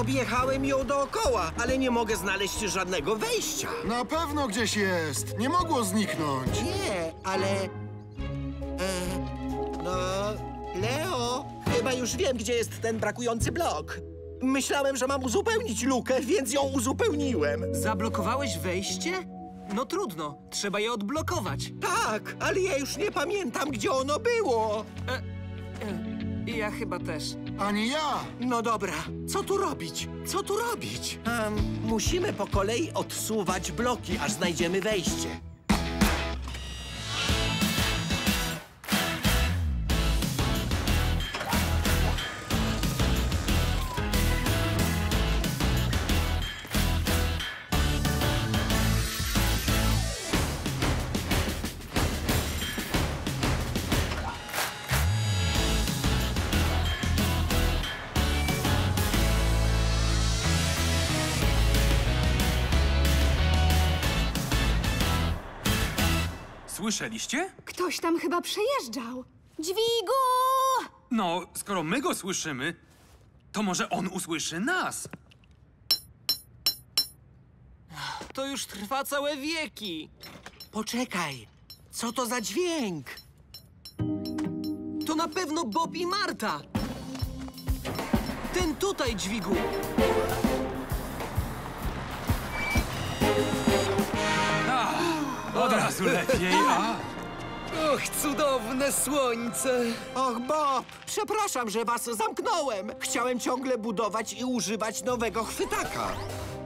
Objechałem ją dookoła, ale nie mogę znaleźć żadnego wejścia. Na pewno gdzieś jest. Nie mogło zniknąć. Nie, ale... E, no, Leo, chyba już wiem, gdzie jest ten brakujący blok. Myślałem, że mam uzupełnić lukę, więc ją uzupełniłem. Zablokowałeś wejście? No trudno, trzeba je odblokować. Tak, ale ja już nie pamiętam, gdzie ono było. I ja chyba też. Ani ja. No dobra, co tu robić? Co tu robić? Musimy po kolei odsuwać bloki, aż znajdziemy wejście. Słyszeliście? Ktoś tam chyba przejeżdżał. Dźwigu! No, skoro my go słyszymy, to może on usłyszy nas. To już trwa całe wieki. Poczekaj, co to za dźwięk? To na pewno Bob i Marta. Ten tutaj dźwigu. Od razu lepiej, a? Och, cudowne słońce! Och, Bob, przepraszam, że was zamknąłem. Chciałem ciągle budować i używać nowego chwytaka.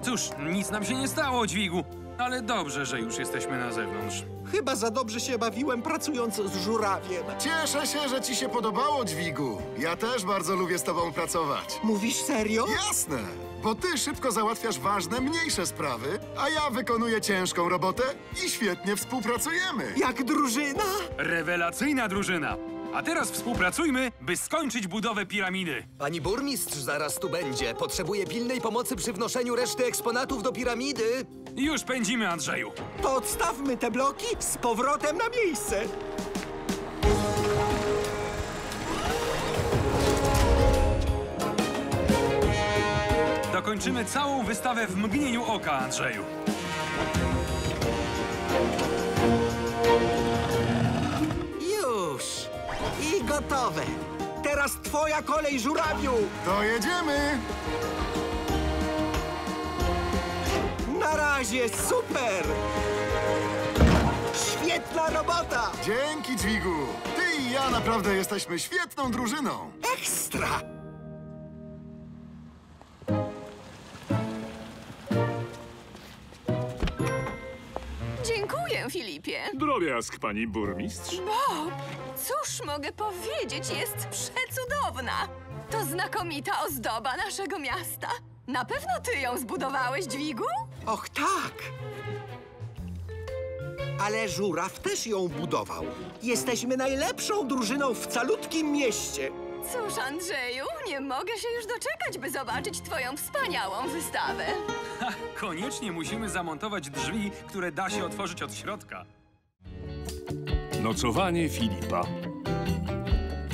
Cóż, nic nam się nie stało, dźwigu. Ale dobrze, że już jesteśmy na zewnątrz. Chyba za dobrze się bawiłem pracując z żurawiem. Cieszę się, że ci się podobało, Dźwigu. Ja też bardzo lubię z tobą pracować. Mówisz serio? Jasne, bo ty szybko załatwiasz ważne, mniejsze sprawy, a ja wykonuję ciężką robotę i świetnie współpracujemy. Jak drużyna? Rewelacyjna drużyna. A teraz współpracujmy, by skończyć budowę piramidy. Pani burmistrz zaraz tu będzie. Potrzebuje pilnej pomocy przy wnoszeniu reszty eksponatów do piramidy. Już pędzimy, Andrzeju. To odstawmy te bloki z powrotem na miejsce. Dokończymy całą wystawę w mgnieniu oka, Andrzeju. Gotowe. teraz twoja kolej, żurawiu! To jedziemy! Na razie, super! Świetna robota! Dzięki, Dźwigu! Ty i ja naprawdę jesteśmy świetną drużyną! Ekstra! Dziękuję, Filipie. Drobiazg, pani burmistrz. Bob, cóż mogę powiedzieć, jest przecudowna. To znakomita ozdoba naszego miasta. Na pewno ty ją zbudowałeś, dźwigu? Och, tak! Ale żuraw też ją budował. Jesteśmy najlepszą drużyną w calutkim mieście. Cóż, Andrzeju, nie mogę się już doczekać, by zobaczyć twoją wspaniałą wystawę. Ha, koniecznie musimy zamontować drzwi, które da się otworzyć od środka. Nocowanie Filipa.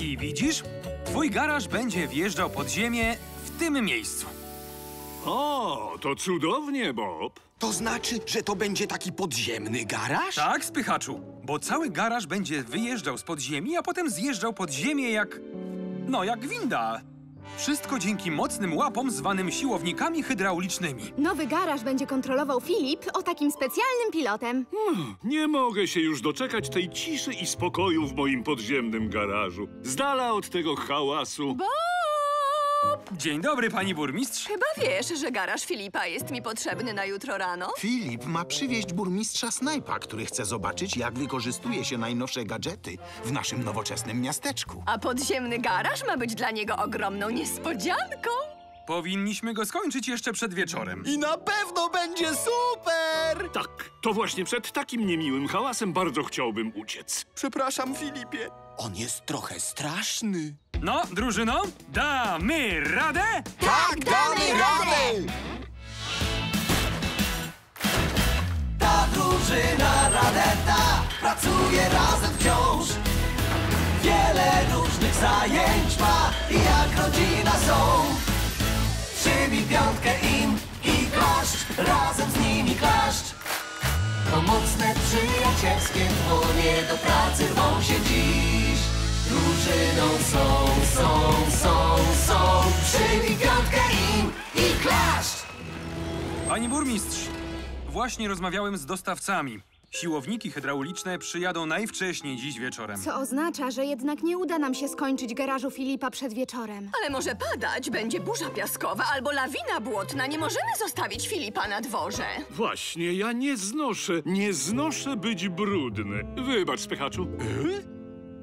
I widzisz? Twój garaż będzie wjeżdżał pod ziemię w tym miejscu. O, to cudownie, Bob. To znaczy, że to będzie taki podziemny garaż? Tak, spychaczu, bo cały garaż będzie wyjeżdżał z podziemi, a potem zjeżdżał pod ziemię jak... no, jak winda. Wszystko dzięki mocnym łapom zwanym siłownikami hydraulicznymi. Nowy garaż będzie kontrolował Filip o takim specjalnym pilotem. Nie mogę się już doczekać tej ciszy i spokoju w moim podziemnym garażu. Z dala od tego hałasu. Bob! Dzień dobry, pani burmistrz. Chyba wiesz, że garaż Filipa jest mi potrzebny na jutro rano? Filip ma przywieźć burmistrza Snajpa, który chce zobaczyć, jak wykorzystuje się najnowsze gadżety w naszym nowoczesnym miasteczku. A podziemny garaż ma być dla niego ogromną niespodzianką. Powinniśmy go skończyć jeszcze przed wieczorem. I na pewno będzie super! Tak, to właśnie przed takim niemiłym hałasem bardzo chciałbym uciec. Przepraszam, Filipie. On jest trochę straszny. No, drużyno, damy radę? Tak, damy radę! Ta drużyna Radeta pracuje razem wciąż. Wiele różnych zajęć ma i jak rodzina są. Przybij piątkę im i klaszcz, razem z nimi klaszcz. Pomocne, przyjacielskie dłonie do pracy rwą się dziś. Drużyną są, są, są, są. Przybij piątkę im i klaszcz. Pani burmistrz, właśnie rozmawiałem z dostawcami. Siłowniki hydrauliczne przyjadą najwcześniej dziś wieczorem. Co oznacza, że jednak nie uda nam się skończyć garażu Filipa przed wieczorem. Ale może padać, będzie burza piaskowa albo lawina błotna. Nie możemy zostawić Filipa na dworze. Właśnie, ja nie znoszę, nie znoszę być brudny. Wybacz, spychaczu.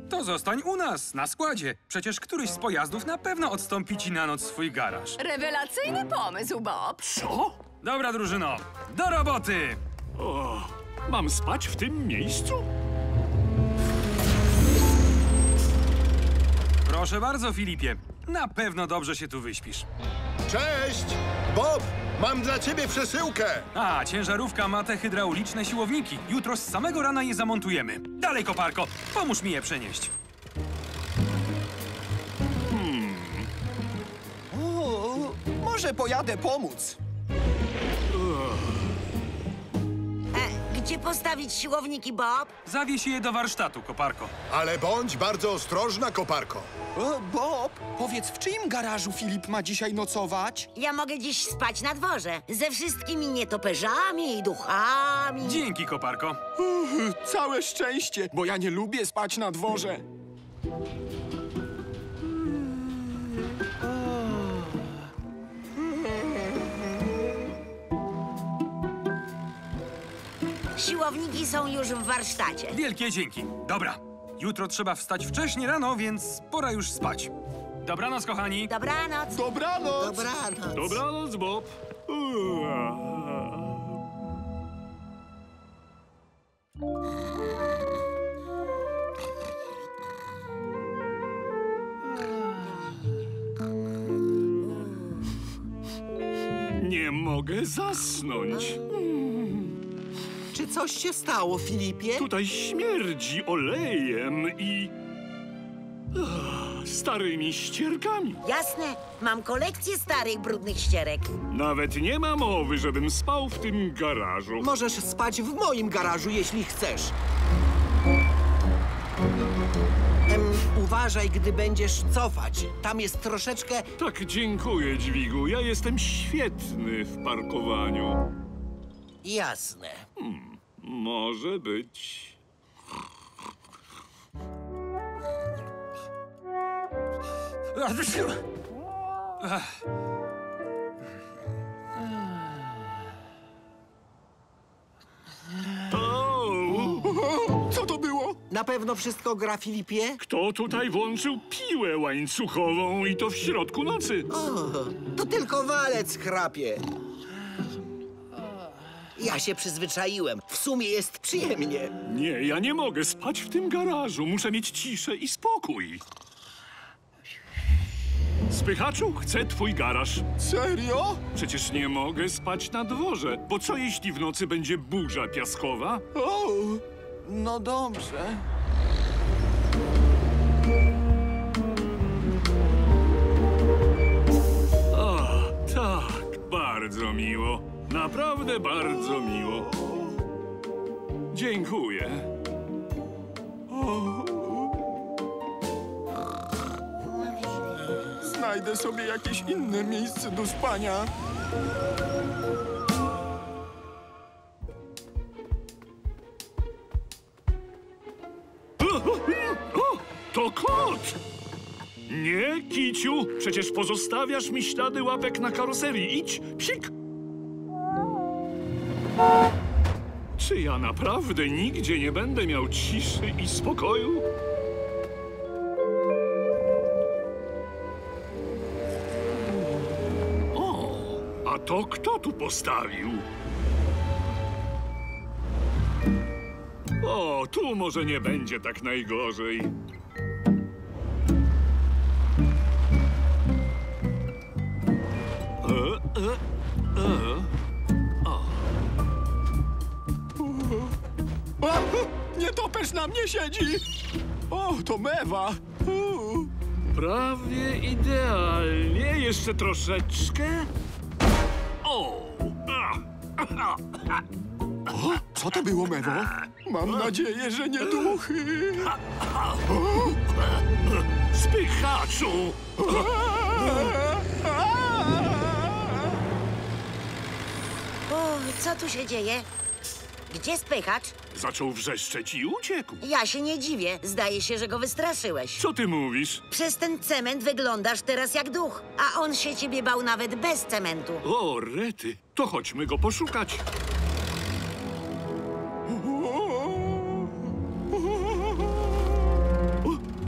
To zostań u nas, na składzie. Przecież któryś z pojazdów na pewno odstąpi ci na noc swój garaż. Rewelacyjny pomysł, Bob. Co? Dobra, drużyno, do roboty! O, mam spać w tym miejscu? Proszę bardzo, Filipie. Na pewno dobrze się tu wyśpisz. Cześć! Bob, mam dla ciebie przesyłkę! A, ciężarówka ma te hydrauliczne siłowniki. Jutro z samego rana je zamontujemy. Dalej, koparko, pomóż mi je przenieść. O, może pojadę pomóc. E, gdzie postawić siłowniki, Bob? Zawieś je do warsztatu, koparko. Ale bądź bardzo ostrożna, koparko. O, Bob, powiedz, w czyim garażu Filip ma dzisiaj nocować? Ja mogę dziś spać na dworze. Ze wszystkimi nietoperzami i duchami. Dzięki, koparko. Uch, całe szczęście, bo ja nie lubię spać na dworze. Siłowniki są już w warsztacie. Wielkie dzięki. Dobra, jutro trzeba wstać wcześnie rano, więc pora już spać. Dobranoc, kochani. Dobranoc. Dobranoc. Dobranoc. Dobranoc, Bob. Nie mogę zasnąć. Czy coś się stało, Filipie? Tutaj śmierdzi olejem i... Ach, starymi ścierkami. Jasne, mam kolekcję starych, brudnych ścierek. Nawet nie ma mowy, żebym spał w tym garażu. Możesz spać w moim garażu, jeśli chcesz. Em, uważaj. uważaj, gdy będziesz cofać. Tam jest troszeczkę... Tak, dziękuję, dźwigu. Ja jestem świetny w parkowaniu. Jasne. Hmm, może być. Co to było? Na pewno wszystko gra Filipie? Kto tutaj włączył piłę łańcuchową i to w środku nocy? O, to tylko walec chrapie. Ja się przyzwyczaiłem. W sumie jest przyjemnie. Nie, ja nie mogę spać w tym garażu. Muszę mieć ciszę i spokój. Spychaczu, chcę twój garaż. Serio? Przecież nie mogę spać na dworze. Bo co jeśli w nocy będzie burza piaskowa? O, no dobrze. O, tak, bardzo miło. Naprawdę bardzo miło. Dziękuję. Znajdę sobie jakieś inne miejsce do spania. To kot! Nie, Kiciu, przecież pozostawiasz mi ślady łapek na karoserii. Idź, psik! Czy ja naprawdę nigdzie nie będę miał ciszy i spokoju? O, a to kto tu postawił? O, tu może nie będzie tak najgorzej. E, e, e. A, nietoperz na mnie siedzi! O, to mewa! U. Prawie idealnie. Jeszcze troszeczkę. O! A! O, co to było, mewo? Mam nadzieję, że nie duchy. Spychaczu! O, co tu się dzieje? Gdzie spychacz? Zaczął wrzeszczeć i uciekł. Ja się nie dziwię. Zdaje się, że go wystraszyłeś. Co ty mówisz? Przez ten cement wyglądasz teraz jak duch, a on się ciebie bał nawet bez cementu. O, rety. To chodźmy go poszukać.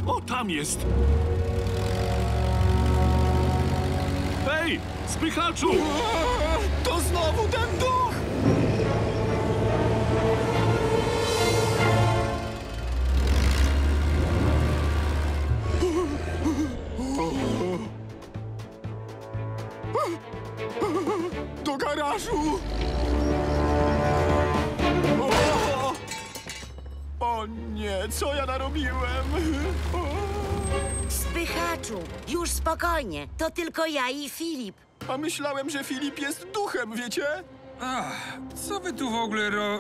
O, tam jest. Hej, spychaczu! To znowu ten duch! Do garażu! O, o nie, co ja narobiłem? Spychaczu, już spokojnie. To tylko ja i Filip. A myślałem, że Filip jest duchem, wiecie? Ach, co wy tu w ogóle ro...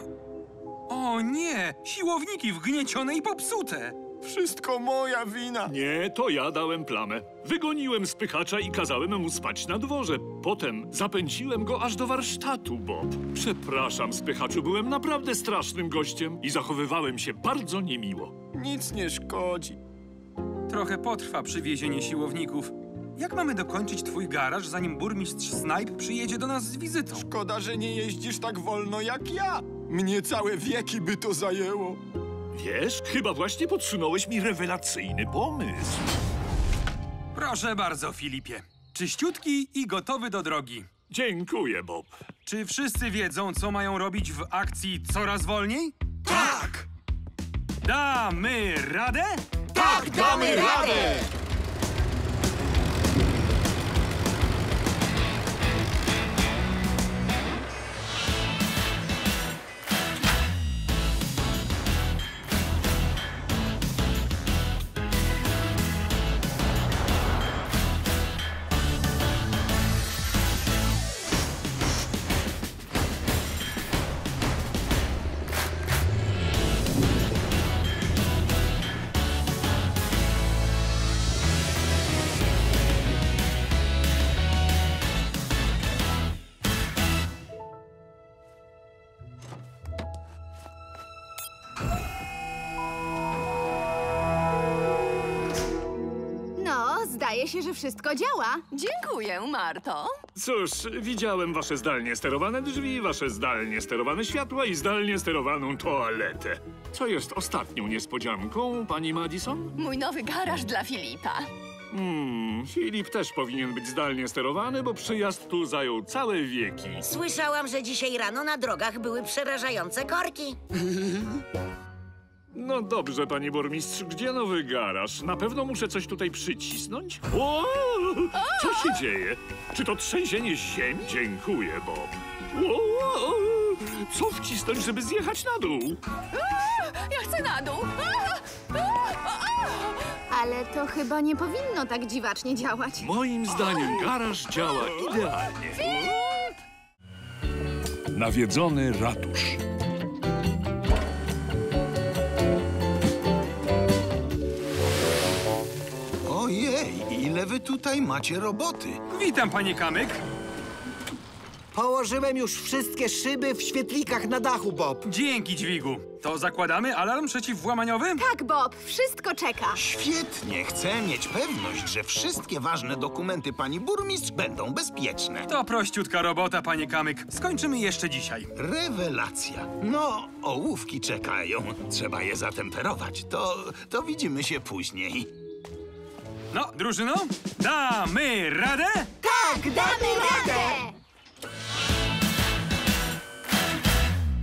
O nie! Siłowniki wgniecione i popsute! Wszystko moja wina. Nie, to ja dałem plamę. Wygoniłem spychacza i kazałem mu spać na dworze. Potem zapędziłem go aż do warsztatu, Bob. Przepraszam, spychaczu, byłem naprawdę strasznym gościem i zachowywałem się bardzo niemiło. Nic nie szkodzi. Trochę potrwa przywiezienie siłowników. Jak mamy dokończyć twój garaż, zanim burmistrz Snipe przyjedzie do nas z wizytą? Szkoda, że nie jeździsz tak wolno jak ja. Mnie całe wieki by to zajęło. Wiesz, chyba właśnie podsunąłeś mi rewelacyjny pomysł. Proszę bardzo, Filipie. Czyściutki i gotowy do drogi. Dziękuję, Bob. Czy wszyscy wiedzą, co mają robić w akcji coraz wolniej? Tak! Damy radę? Tak, damy radę! Wszystko działa. Dziękuję, Marto. Cóż, widziałem wasze zdalnie sterowane drzwi, wasze zdalnie sterowane światła i zdalnie sterowaną toaletę. Co jest ostatnią niespodzianką, pani Madison? Mój nowy garaż dla Filipa. Hmm, Filip też powinien być zdalnie sterowany, bo przyjazd tu zajął całe wieki. Słyszałam, że dzisiaj rano na drogach były przerażające korki. No dobrze, panie burmistrz, gdzie nowy garaż? Na pewno muszę coś tutaj przycisnąć. O! Co się dzieje? Czy to trzęsienie ziemi? Dziękuję, Bob. O! Co wcisnąć, żeby zjechać na dół? Ja chcę na dół. Ale to chyba nie powinno tak dziwacznie działać. Moim zdaniem garaż działa idealnie. Nawiedzony ratusz. Ile wy tutaj macie roboty? Witam, panie Kamyk. Położyłem już wszystkie szyby w świetlikach na dachu, Bob. Dzięki, dźwigu. To zakładamy alarm przeciwwłamaniowy? Tak, Bob, wszystko czeka. Świetnie, chcę mieć pewność, że wszystkie ważne dokumenty pani burmistrz będą bezpieczne. To prościutka robota, panie Kamyk. Skończymy jeszcze dzisiaj. Rewelacja. No, ołówki czekają. Trzeba je zatemperować. To, to widzimy się później. No, drużyno, damy radę? Tak, damy radę!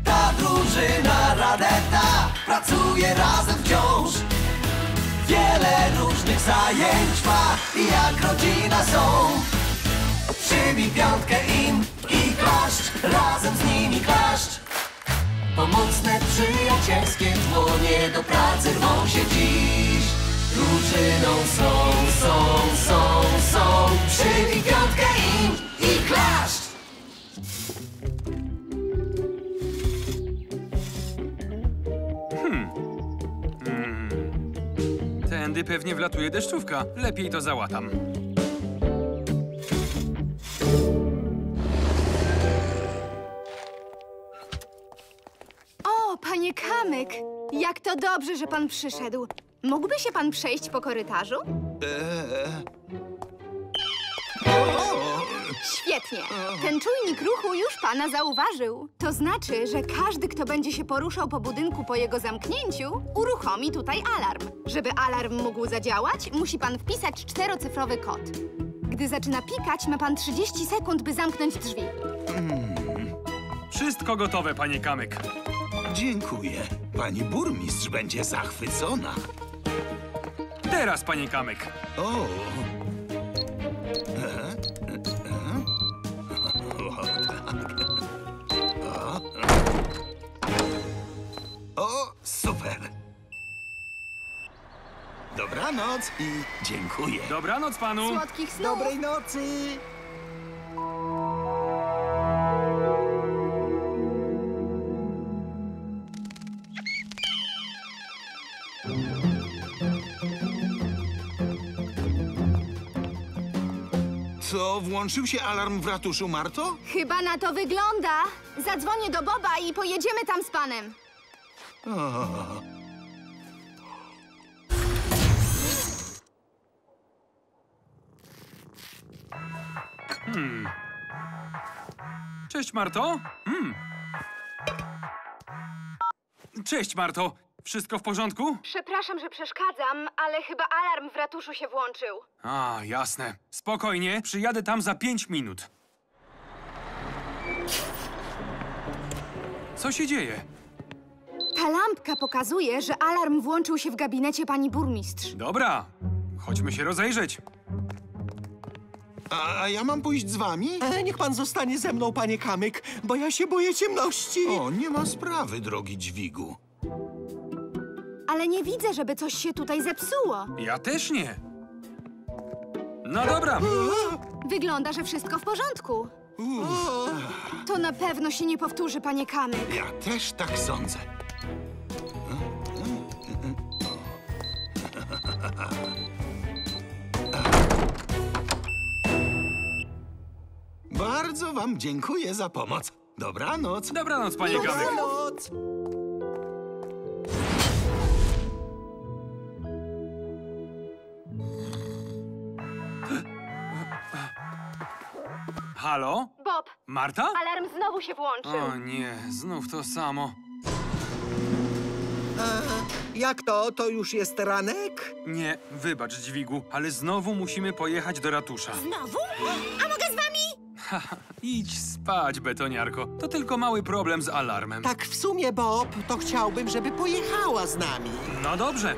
Ta drużyna Radeta pracuje razem wciąż. Wiele różnych zajęć ma i jak rodzina są. Przybij piątkę im i klaszcz, razem z nimi klaszcz. Pomocne, przyjacielskie dłonie do pracy rwą się dziś. Drużyną są, są, są, są. Przybij piątkę im i klaszcz. Tędy pewnie wlatuje deszczówka. Lepiej to załatam. O, panie Kamyk! Jak to dobrze, że pan przyszedł. Mógłby się pan przejść po korytarzu? Świetnie. Ten czujnik ruchu już pana zauważył. To znaczy, że każdy, kto będzie się poruszał po budynku po jego zamknięciu, uruchomi tutaj alarm. Żeby alarm mógł zadziałać, musi pan wpisać czterocyfrowy kod. Gdy zaczyna pikać, ma pan 30 sekund, by zamknąć drzwi. Wszystko gotowe, panie Kamyk. dziękuję. Pani burmistrz będzie zachwycona. Teraz, panie Kamyk. O. O, super. Dobranoc i dziękuję. Dobranoc panu. Słodkich snów! Dobrej nocy! Co, włączył się alarm w ratuszu, Marto? Chyba na to wygląda. Zadzwonię do Boba i pojedziemy tam z panem. O. Hmm. Cześć, Marto. Hmm. Cześć, Marto. Wszystko w porządku? Przepraszam, że przeszkadzam, ale chyba alarm w ratuszu się włączył. A, jasne. Spokojnie, przyjadę tam za pięć minut. Co się dzieje? Ta lampka pokazuje, że alarm włączył się w gabinecie pani burmistrz. Dobra, chodźmy się rozejrzeć. A, a ja mam pójść z wami? E, niech pan zostanie ze mną, panie Kamyk, bo ja się boję ciemności. O, nie ma sprawy, drogi dźwigu. Ale nie widzę, żeby coś się tutaj zepsuło. Ja też nie. No dobra. Wygląda, że wszystko w porządku. To na pewno się nie powtórzy, panie Kamyk. Ja też tak sądzę. Bardzo wam dziękuję za pomoc. Dobranoc. Dobranoc, panie Kamyk. Dobranoc! Halo? Bob, Marta? alarm znowu się włączył. O nie, znów to samo. Jak to? To już jest ranek? Nie, wybacz, dźwigu, ale znowu musimy pojechać do ratusza. Znowu? A mogę z wami? Haha, idź spać, betoniarko. To tylko mały problem z alarmem. Tak w sumie, Bob, to chciałbym, żeby pojechała z nami. No dobrze.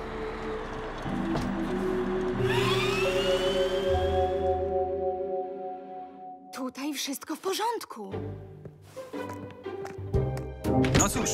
Tutaj wszystko w porządku. No cóż.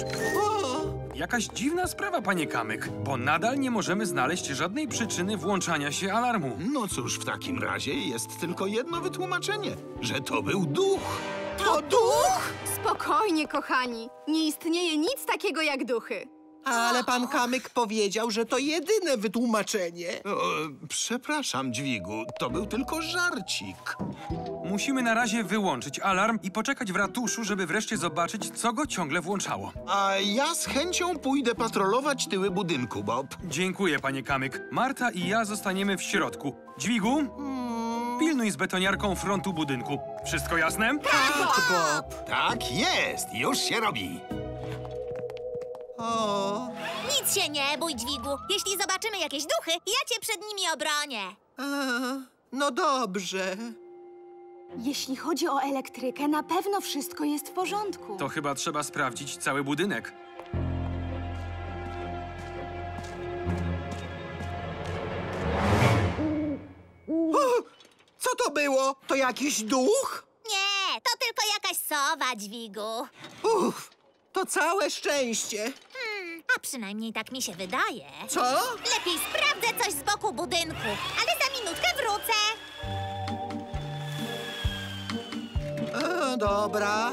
Jakaś dziwna sprawa, panie Kamyk, bo nadal nie możemy znaleźć żadnej przyczyny włączania się alarmu. No cóż, w takim razie jest tylko jedno wytłumaczenie, że to był duch. To duch? Spokojnie, kochani. Nie istnieje nic takiego jak duchy. Ale pan Kamyk powiedział, że to jedyne wytłumaczenie. O, przepraszam, dźwigu, to był tylko żarcik. Musimy na razie wyłączyć alarm i poczekać w ratuszu, żeby wreszcie zobaczyć, co go ciągle włączało. A ja z chęcią pójdę patrolować tyły budynku, Bob. Dziękuję, panie Kamyk. Marta i ja zostaniemy w środku. Dźwigu? Pilnuj z betoniarką frontu budynku. Wszystko jasne? Tak, Bob. Tak jest, już się robi. O, Nic się nie bój, dźwigu. Jeśli zobaczymy jakieś duchy, ja cię przed nimi obronię. a, no dobrze. Jeśli chodzi o elektrykę, na pewno wszystko jest w porządku. To chyba trzeba sprawdzić cały budynek. O, co to było? To jakiś duch? Nie, to tylko jakaś sowa, dźwigu. Uff, to całe szczęście. Hmm, a przynajmniej tak mi się wydaje. Co? Lepiej sprawdzę coś z boku budynku, ale za minutkę wrócę. A, dobra.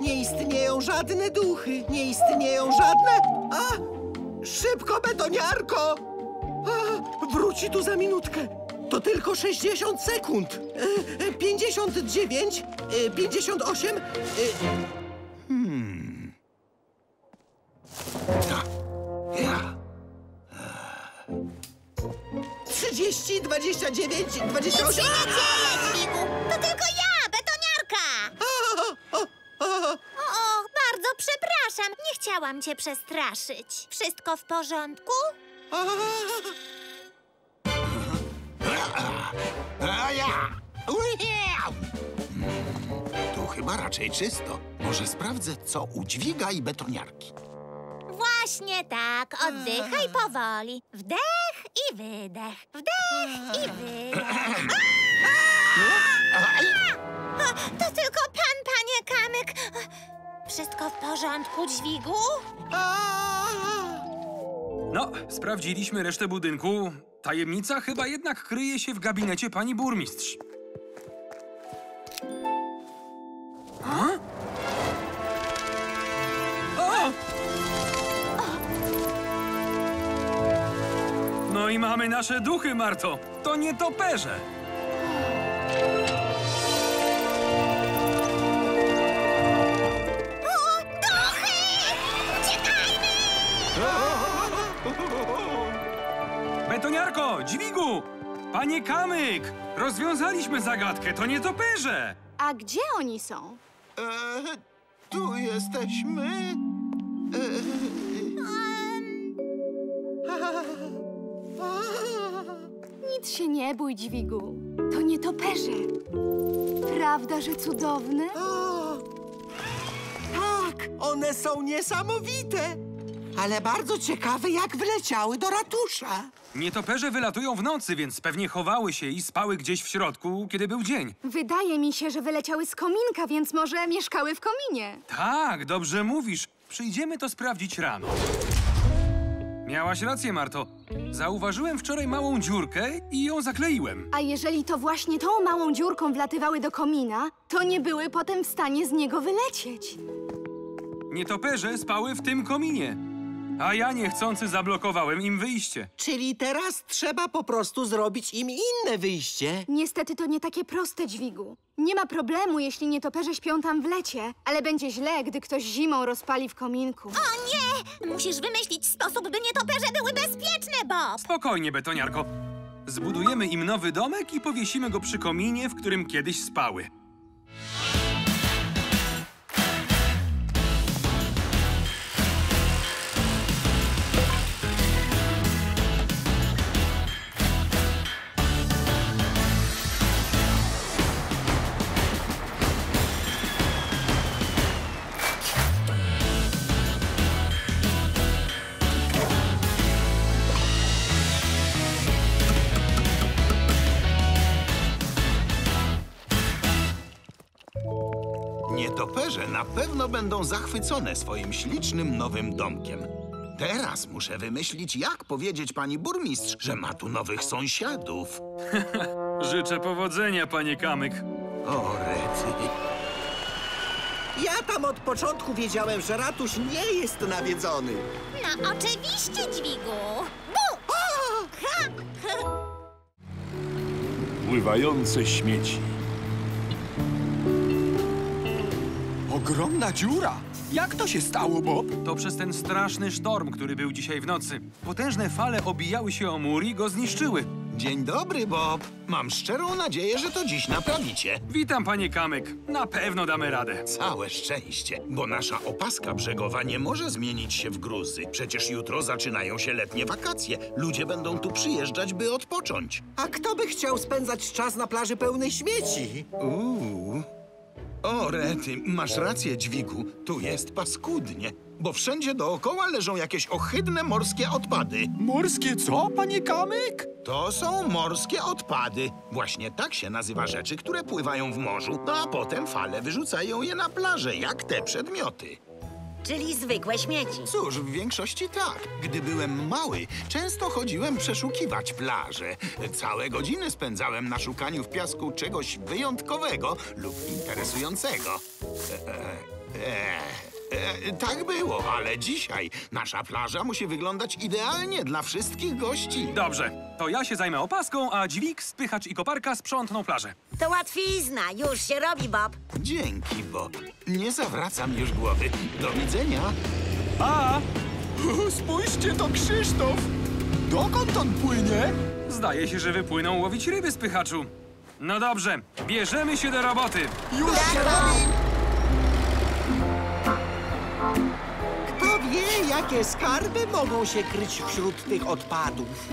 Nie istnieją żadne duchy. Nie istnieją żadne. A! Szybko, betoniarko! A, wróci tu za minutkę. To tylko 60 sekund. E, e, 59, e, 58. e, Hmm. Ja. 30, 29, Nic się 28. nie dzieje. To tylko ja. O, bardzo przepraszam. Nie chciałam cię przestraszyć. Wszystko w porządku? A ja. Tu chyba raczej czysto. Może sprawdzę, co u dźwiga i betoniarki. Właśnie tak. Oddychaj powoli. Wdech i wydech. Wdech i wydech. A, To tylko pan, panie Kamyk. Wszystko w porządku, dźwigu? No, sprawdziliśmy resztę budynku. Tajemnica chyba jednak kryje się w gabinecie pani burmistrz. A? No i mamy nasze duchy, Marto. To nie toperze. O, duchy! Uciekajmy! Betoniarko, dźwigu! Panie Kamyk! Rozwiązaliśmy zagadkę, to nie toperze! A gdzie oni są? E, tu jesteśmy. Nic się nie bój, dźwigu. To nie toperze. Prawda, że cudowne? O, tak, one są niesamowite. Ale bardzo ciekawe, jak wleciały do ratusza. Nietoperze wylatują w nocy, więc pewnie chowały się i spały gdzieś w środku, kiedy był dzień. Wydaje mi się, że wyleciały z kominka, więc może mieszkały w kominie. Tak, dobrze mówisz. Przyjdziemy to sprawdzić rano. Miałaś rację, Marto. Zauważyłem wczoraj małą dziurkę i ją zakleiłem. A jeżeli to właśnie tą małą dziurką wlatywały do komina, to nie były potem w stanie z niego wylecieć. Nietoperze spały w tym kominie. A ja niechcący zablokowałem im wyjście. Czyli teraz trzeba po prostu zrobić im inne wyjście. Niestety to nie takie proste, dźwigu. Nie ma problemu, jeśli nietoperze śpią tam w lecie, ale będzie źle, gdy ktoś zimą rozpali w kominku. O nie! Musisz wymyślić sposób, by nietoperze były bezpieczne, Bob. Spokojnie, betoniarko. Zbudujemy im nowy domek i powiesimy go przy kominie, w którym kiedyś spały. Będą zachwycone swoim ślicznym nowym domkiem. Teraz muszę wymyślić, jak powiedzieć pani burmistrz, że ma tu nowych sąsiadów. Życzę powodzenia, panie Kamyk. O, Rety. Ja tam od początku wiedziałem, że ratusz nie jest nawiedzony. No oczywiście, dźwigu. Bu! Ha! Pływające śmieci. Ogromna dziura. Jak to się stało, Bob? To przez ten straszny sztorm, który był dzisiaj w nocy. Potężne fale obijały się o mur i go zniszczyły. Dzień dobry, Bob. Mam szczerą nadzieję, że to dziś naprawicie. Witam, panie Kamyk. Na pewno damy radę. Całe szczęście, bo nasza opaska brzegowa nie może zmienić się w gruzy. Przecież jutro zaczynają się letnie wakacje. Ludzie będą tu przyjeżdżać, by odpocząć. A kto by chciał spędzać czas na plaży pełnej śmieci? Uuu. O, Rety, masz rację, dźwigu. Tu jest paskudnie, bo wszędzie dookoła leżą jakieś ohydne morskie odpady. Morskie co, panie Kamyk? To są morskie odpady. Właśnie tak się nazywa rzeczy, które pływają w morzu, no a potem fale wyrzucają je na plażę, jak te przedmioty. Czyli zwykłe śmieci. Cóż, w większości tak. Gdy byłem mały, często chodziłem przeszukiwać plaże. Całe godziny spędzałem na szukaniu w piasku czegoś wyjątkowego lub interesującego. E, e, e, tak było, ale dzisiaj nasza plaża musi wyglądać idealnie dla wszystkich gości. Dobrze, to ja się zajmę opaską, a dźwig, spychacz i koparka sprzątną plażę. To łatwizna. Już się robi, Bob. Dzięki, Bob. Nie zawracam już głowy. Do widzenia. A! Spójrzcie, to Krzysztof. Dokąd on płynie? Zdaje się, że wypłyną łowić ryby, spychaczu. No dobrze, bierzemy się do roboty. Już się robi. Kto wie, jakie skarby mogą się kryć wśród tych odpadów?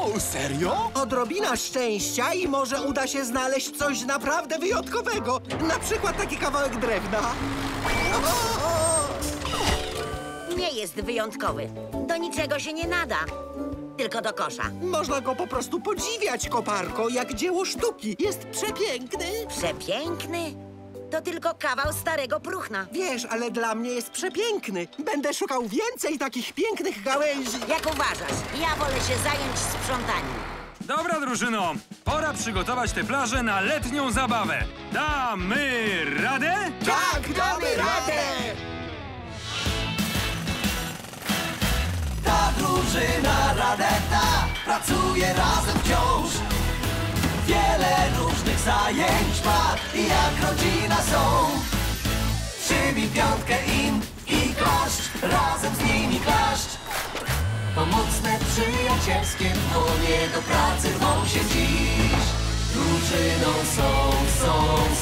O, serio? Odrobina szczęścia i może uda się znaleźć coś naprawdę wyjątkowego. Na przykład taki kawałek drewna. Nie jest wyjątkowy. Do niczego się nie nada. Tylko do kosza. Można go po prostu podziwiać, koparko, jak dzieło sztuki. Jest przepiękny. Przepiękny? To tylko kawał starego próchna. Wiesz, ale dla mnie jest przepiękny. Będę szukał więcej takich pięknych gałęzi. Jak uważasz? Ja wolę się zająć sprzątaniem. Dobra, drużyno, pora przygotować tę plażę na letnią zabawę. Damy radę? Tak, damy radę! Ta drużyna Radeta pracuje razem wciąż. Wiele różnych zajęć ma i jak rodzina są. Przybij piątkę im i klaszcz, razem z nimi klaszcz. Pomocne, przyjacielskie dłonie do pracy rwą się dziś. Drużyną są, są,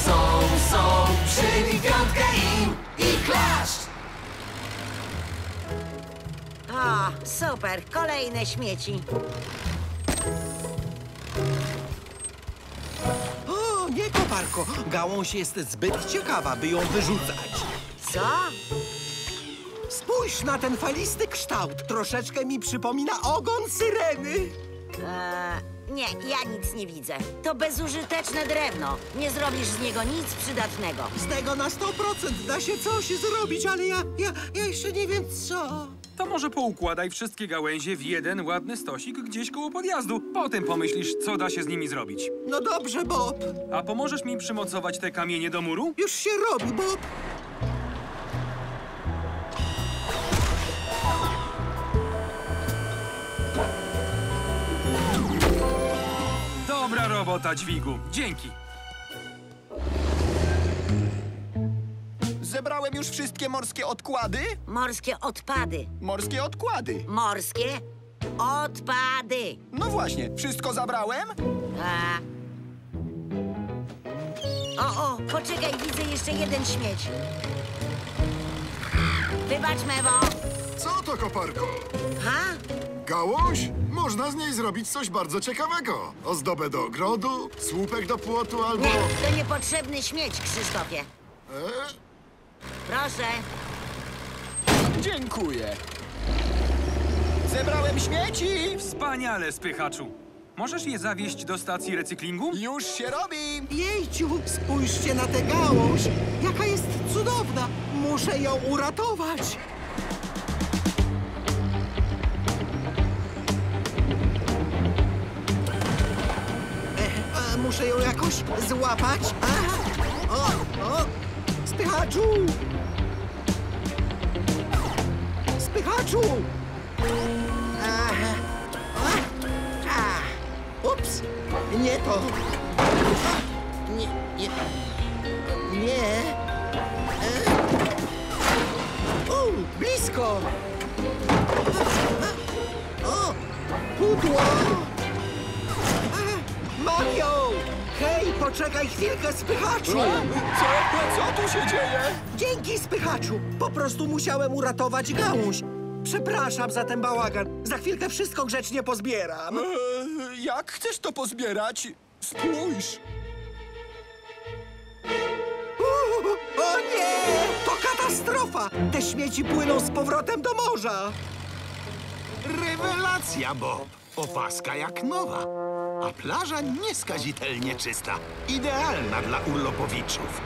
są, są. Przybij piątkę im i klaszcz. O, super. Kolejne śmieci. Nie, koparko. Gałąź jest zbyt ciekawa, by ją wyrzucać. Co? Spójrz na ten falisty kształt. Troszeczkę mi przypomina ogon syreny. Eee, nie, ja nic nie widzę. To bezużyteczne drewno. Nie zrobisz z niego nic przydatnego. Z tego na 100% da się coś zrobić, ale ja, ja, ja jeszcze nie wiem co. To może poukładaj wszystkie gałęzie w jeden ładny stosik gdzieś koło podjazdu. Potem pomyślisz, co da się z nimi zrobić. No dobrze, Bob. A pomożesz mi przymocować te kamienie do muru? Już się robi, Bob. Dobra robota, dźwigu. Dzięki. Zebrałem już wszystkie morskie odkłady? Morskie odpady. Morskie odkłady. Morskie odpady. No właśnie, wszystko zabrałem? A... O, o, poczekaj, widzę jeszcze jeden śmieć. Wybacz, Mewo. Co to, koparko? Ha? Gałąź? Można z niej zrobić coś bardzo ciekawego. Ozdobę do ogrodu, słupek do płotu albo... Nie, to niepotrzebny śmieć, Krzysztofie. E? Proszę. Dziękuję. Zebrałem śmieci! Wspaniale, spychaczu. możesz je zawieźć do stacji recyklingu? Już się robi! Jejciu, spójrzcie na tę gałąź! Jaka jest cudowna! Muszę ją uratować! E, a muszę ją jakoś złapać. Aha. O, o! Spychaczu! Spychaczu! Aha. A. Ups! Nie to! Nie, nie. Nie. E. O, blisko! O, pudło! Mam ją! Hej, poczekaj chwilkę, spychaczu! Co? Co tu się dzieje? Dzięki, spychaczu! Po prostu musiałem uratować gałąź. Przepraszam za ten bałagan. Za chwilkę wszystko grzecznie pozbieram. E, jak chcesz to pozbierać? Spójrz! Uuu, O nie! To katastrofa! Te śmieci płyną z powrotem do morza! Rewelacja, Bob! Opaska jak nowa. A plaża nieskazitelnie czysta. Idealna dla urlopowiczów.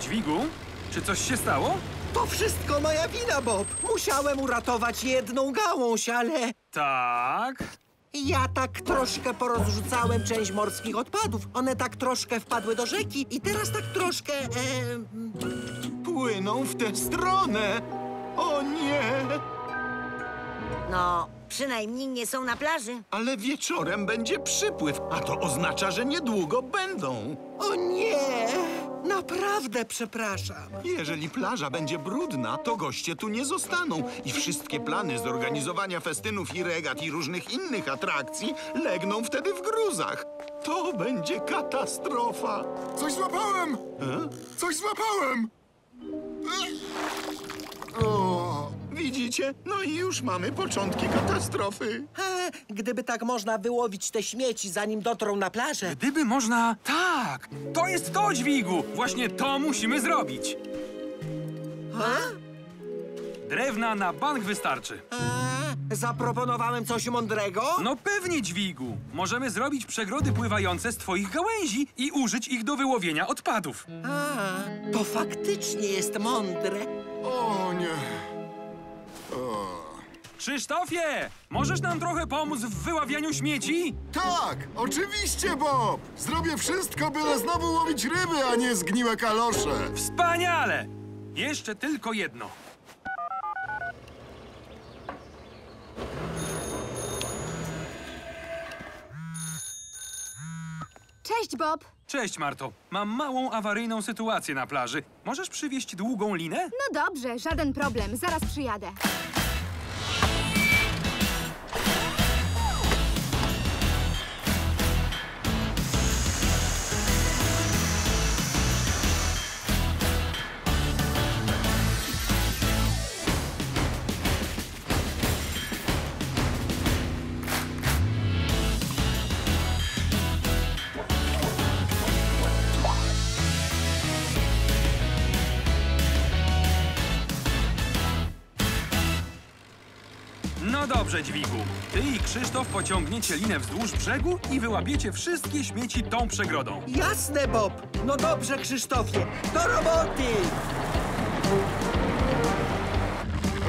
Dźwigu, czy coś się stało? To wszystko moja wina, Bob. Musiałem uratować jedną gałąź, ale Tak. ja tak troszkę porozrzucałem część morskich odpadów. One tak troszkę wpadły do rzeki i teraz tak troszkę... E, Płyną w tę stronę. O nie! No, przynajmniej nie są na plaży. Ale wieczorem będzie przypływ, a to oznacza, że niedługo będą. o nie! Naprawdę przepraszam. Jeżeli plaża będzie brudna, to goście tu nie zostaną i wszystkie plany zorganizowania festynów i regat i różnych innych atrakcji legną wtedy w gruzach. To będzie katastrofa. Coś złapałem! E? Coś złapałem! O, Widzicie? No i już mamy początki katastrofy. E, gdyby tak można wyłowić te śmieci, zanim dotrą na plażę. Gdyby można... Tak! To jest to, Dźwigu! Właśnie to musimy zrobić. Drewna na bank wystarczy. E, zaproponowałem coś mądrego? No pewnie, Dźwigu. Możemy zrobić przegrody pływające z twoich gałęzi i użyć ich do wyłowienia odpadów. A, to faktycznie jest mądre. o nie. Krzysztofie, możesz nam trochę pomóc w wyławianiu śmieci? Tak, oczywiście, Bob! Zrobię wszystko, byle znowu łowić ryby, a nie zgniłe kalosze. Wspaniale! Jeszcze tylko jedno. Cześć, Bob. Cześć, Marto. Mam małą awaryjną sytuację na plaży. Możesz przywieźć długą linę? No dobrze, żaden problem. Zaraz przyjadę. Dobrze, Dźwigu. Ty i Krzysztof pociągniecie linę wzdłuż brzegu i wyłapiecie wszystkie śmieci tą przegrodą. Jasne, Bob. No dobrze, Krzysztofie. Do roboty!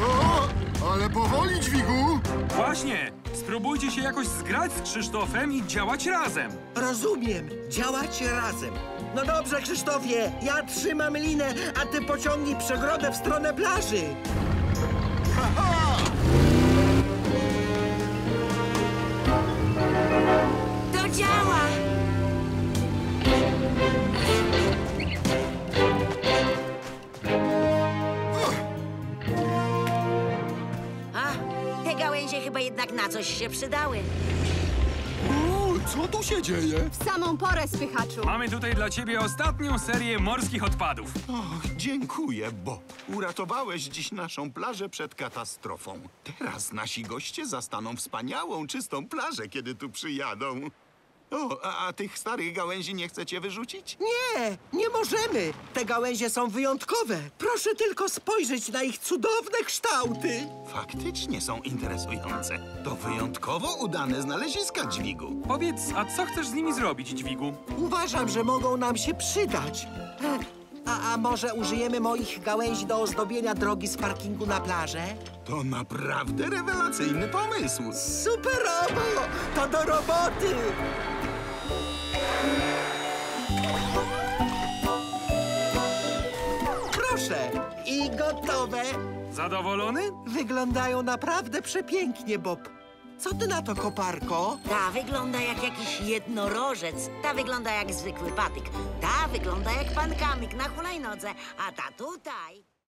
O, ale powoli, dźwigu! Właśnie! Spróbujcie się jakoś zgrać z Krzysztofem i działać razem. Rozumiem. Działać razem. No dobrze, Krzysztofie. Ja trzymam linę, a ty pociągnij przegrodę w stronę plaży. To działa! A, te gałęzie chyba jednak na coś się przydały. O, co tu się dzieje? W samą porę, spychaczu. Mamy tutaj dla ciebie ostatnią serię morskich odpadów. Och, dziękuję, Bob. Uratowałeś dziś naszą plażę przed katastrofą. Teraz nasi goście zastaną wspaniałą, czystą plażę, kiedy tu przyjadą. O, a, a tych starych gałęzi nie chcecie wyrzucić? Nie, nie możemy. Te gałęzie są wyjątkowe. Proszę tylko spojrzeć na ich cudowne kształty. Faktycznie są interesujące. To wyjątkowo udane znaleziska dźwigu. Powiedz, a co chcesz z nimi zrobić, dźwigu? Uważam, że mogą nam się przydać. E, A, a może użyjemy moich gałęzi do ozdobienia drogi z parkingu na plażę? To naprawdę rewelacyjny pomysł. Superowo! To do roboty! Proszę, i gotowe. Zadowolony? Wyglądają naprawdę przepięknie, Bob. Co ty na to, koparko? Ta wygląda jak jakiś jednorożec, ta wygląda jak zwykły patyk, ta wygląda jak pan kamyk na hulajnodze, a ta tutaj...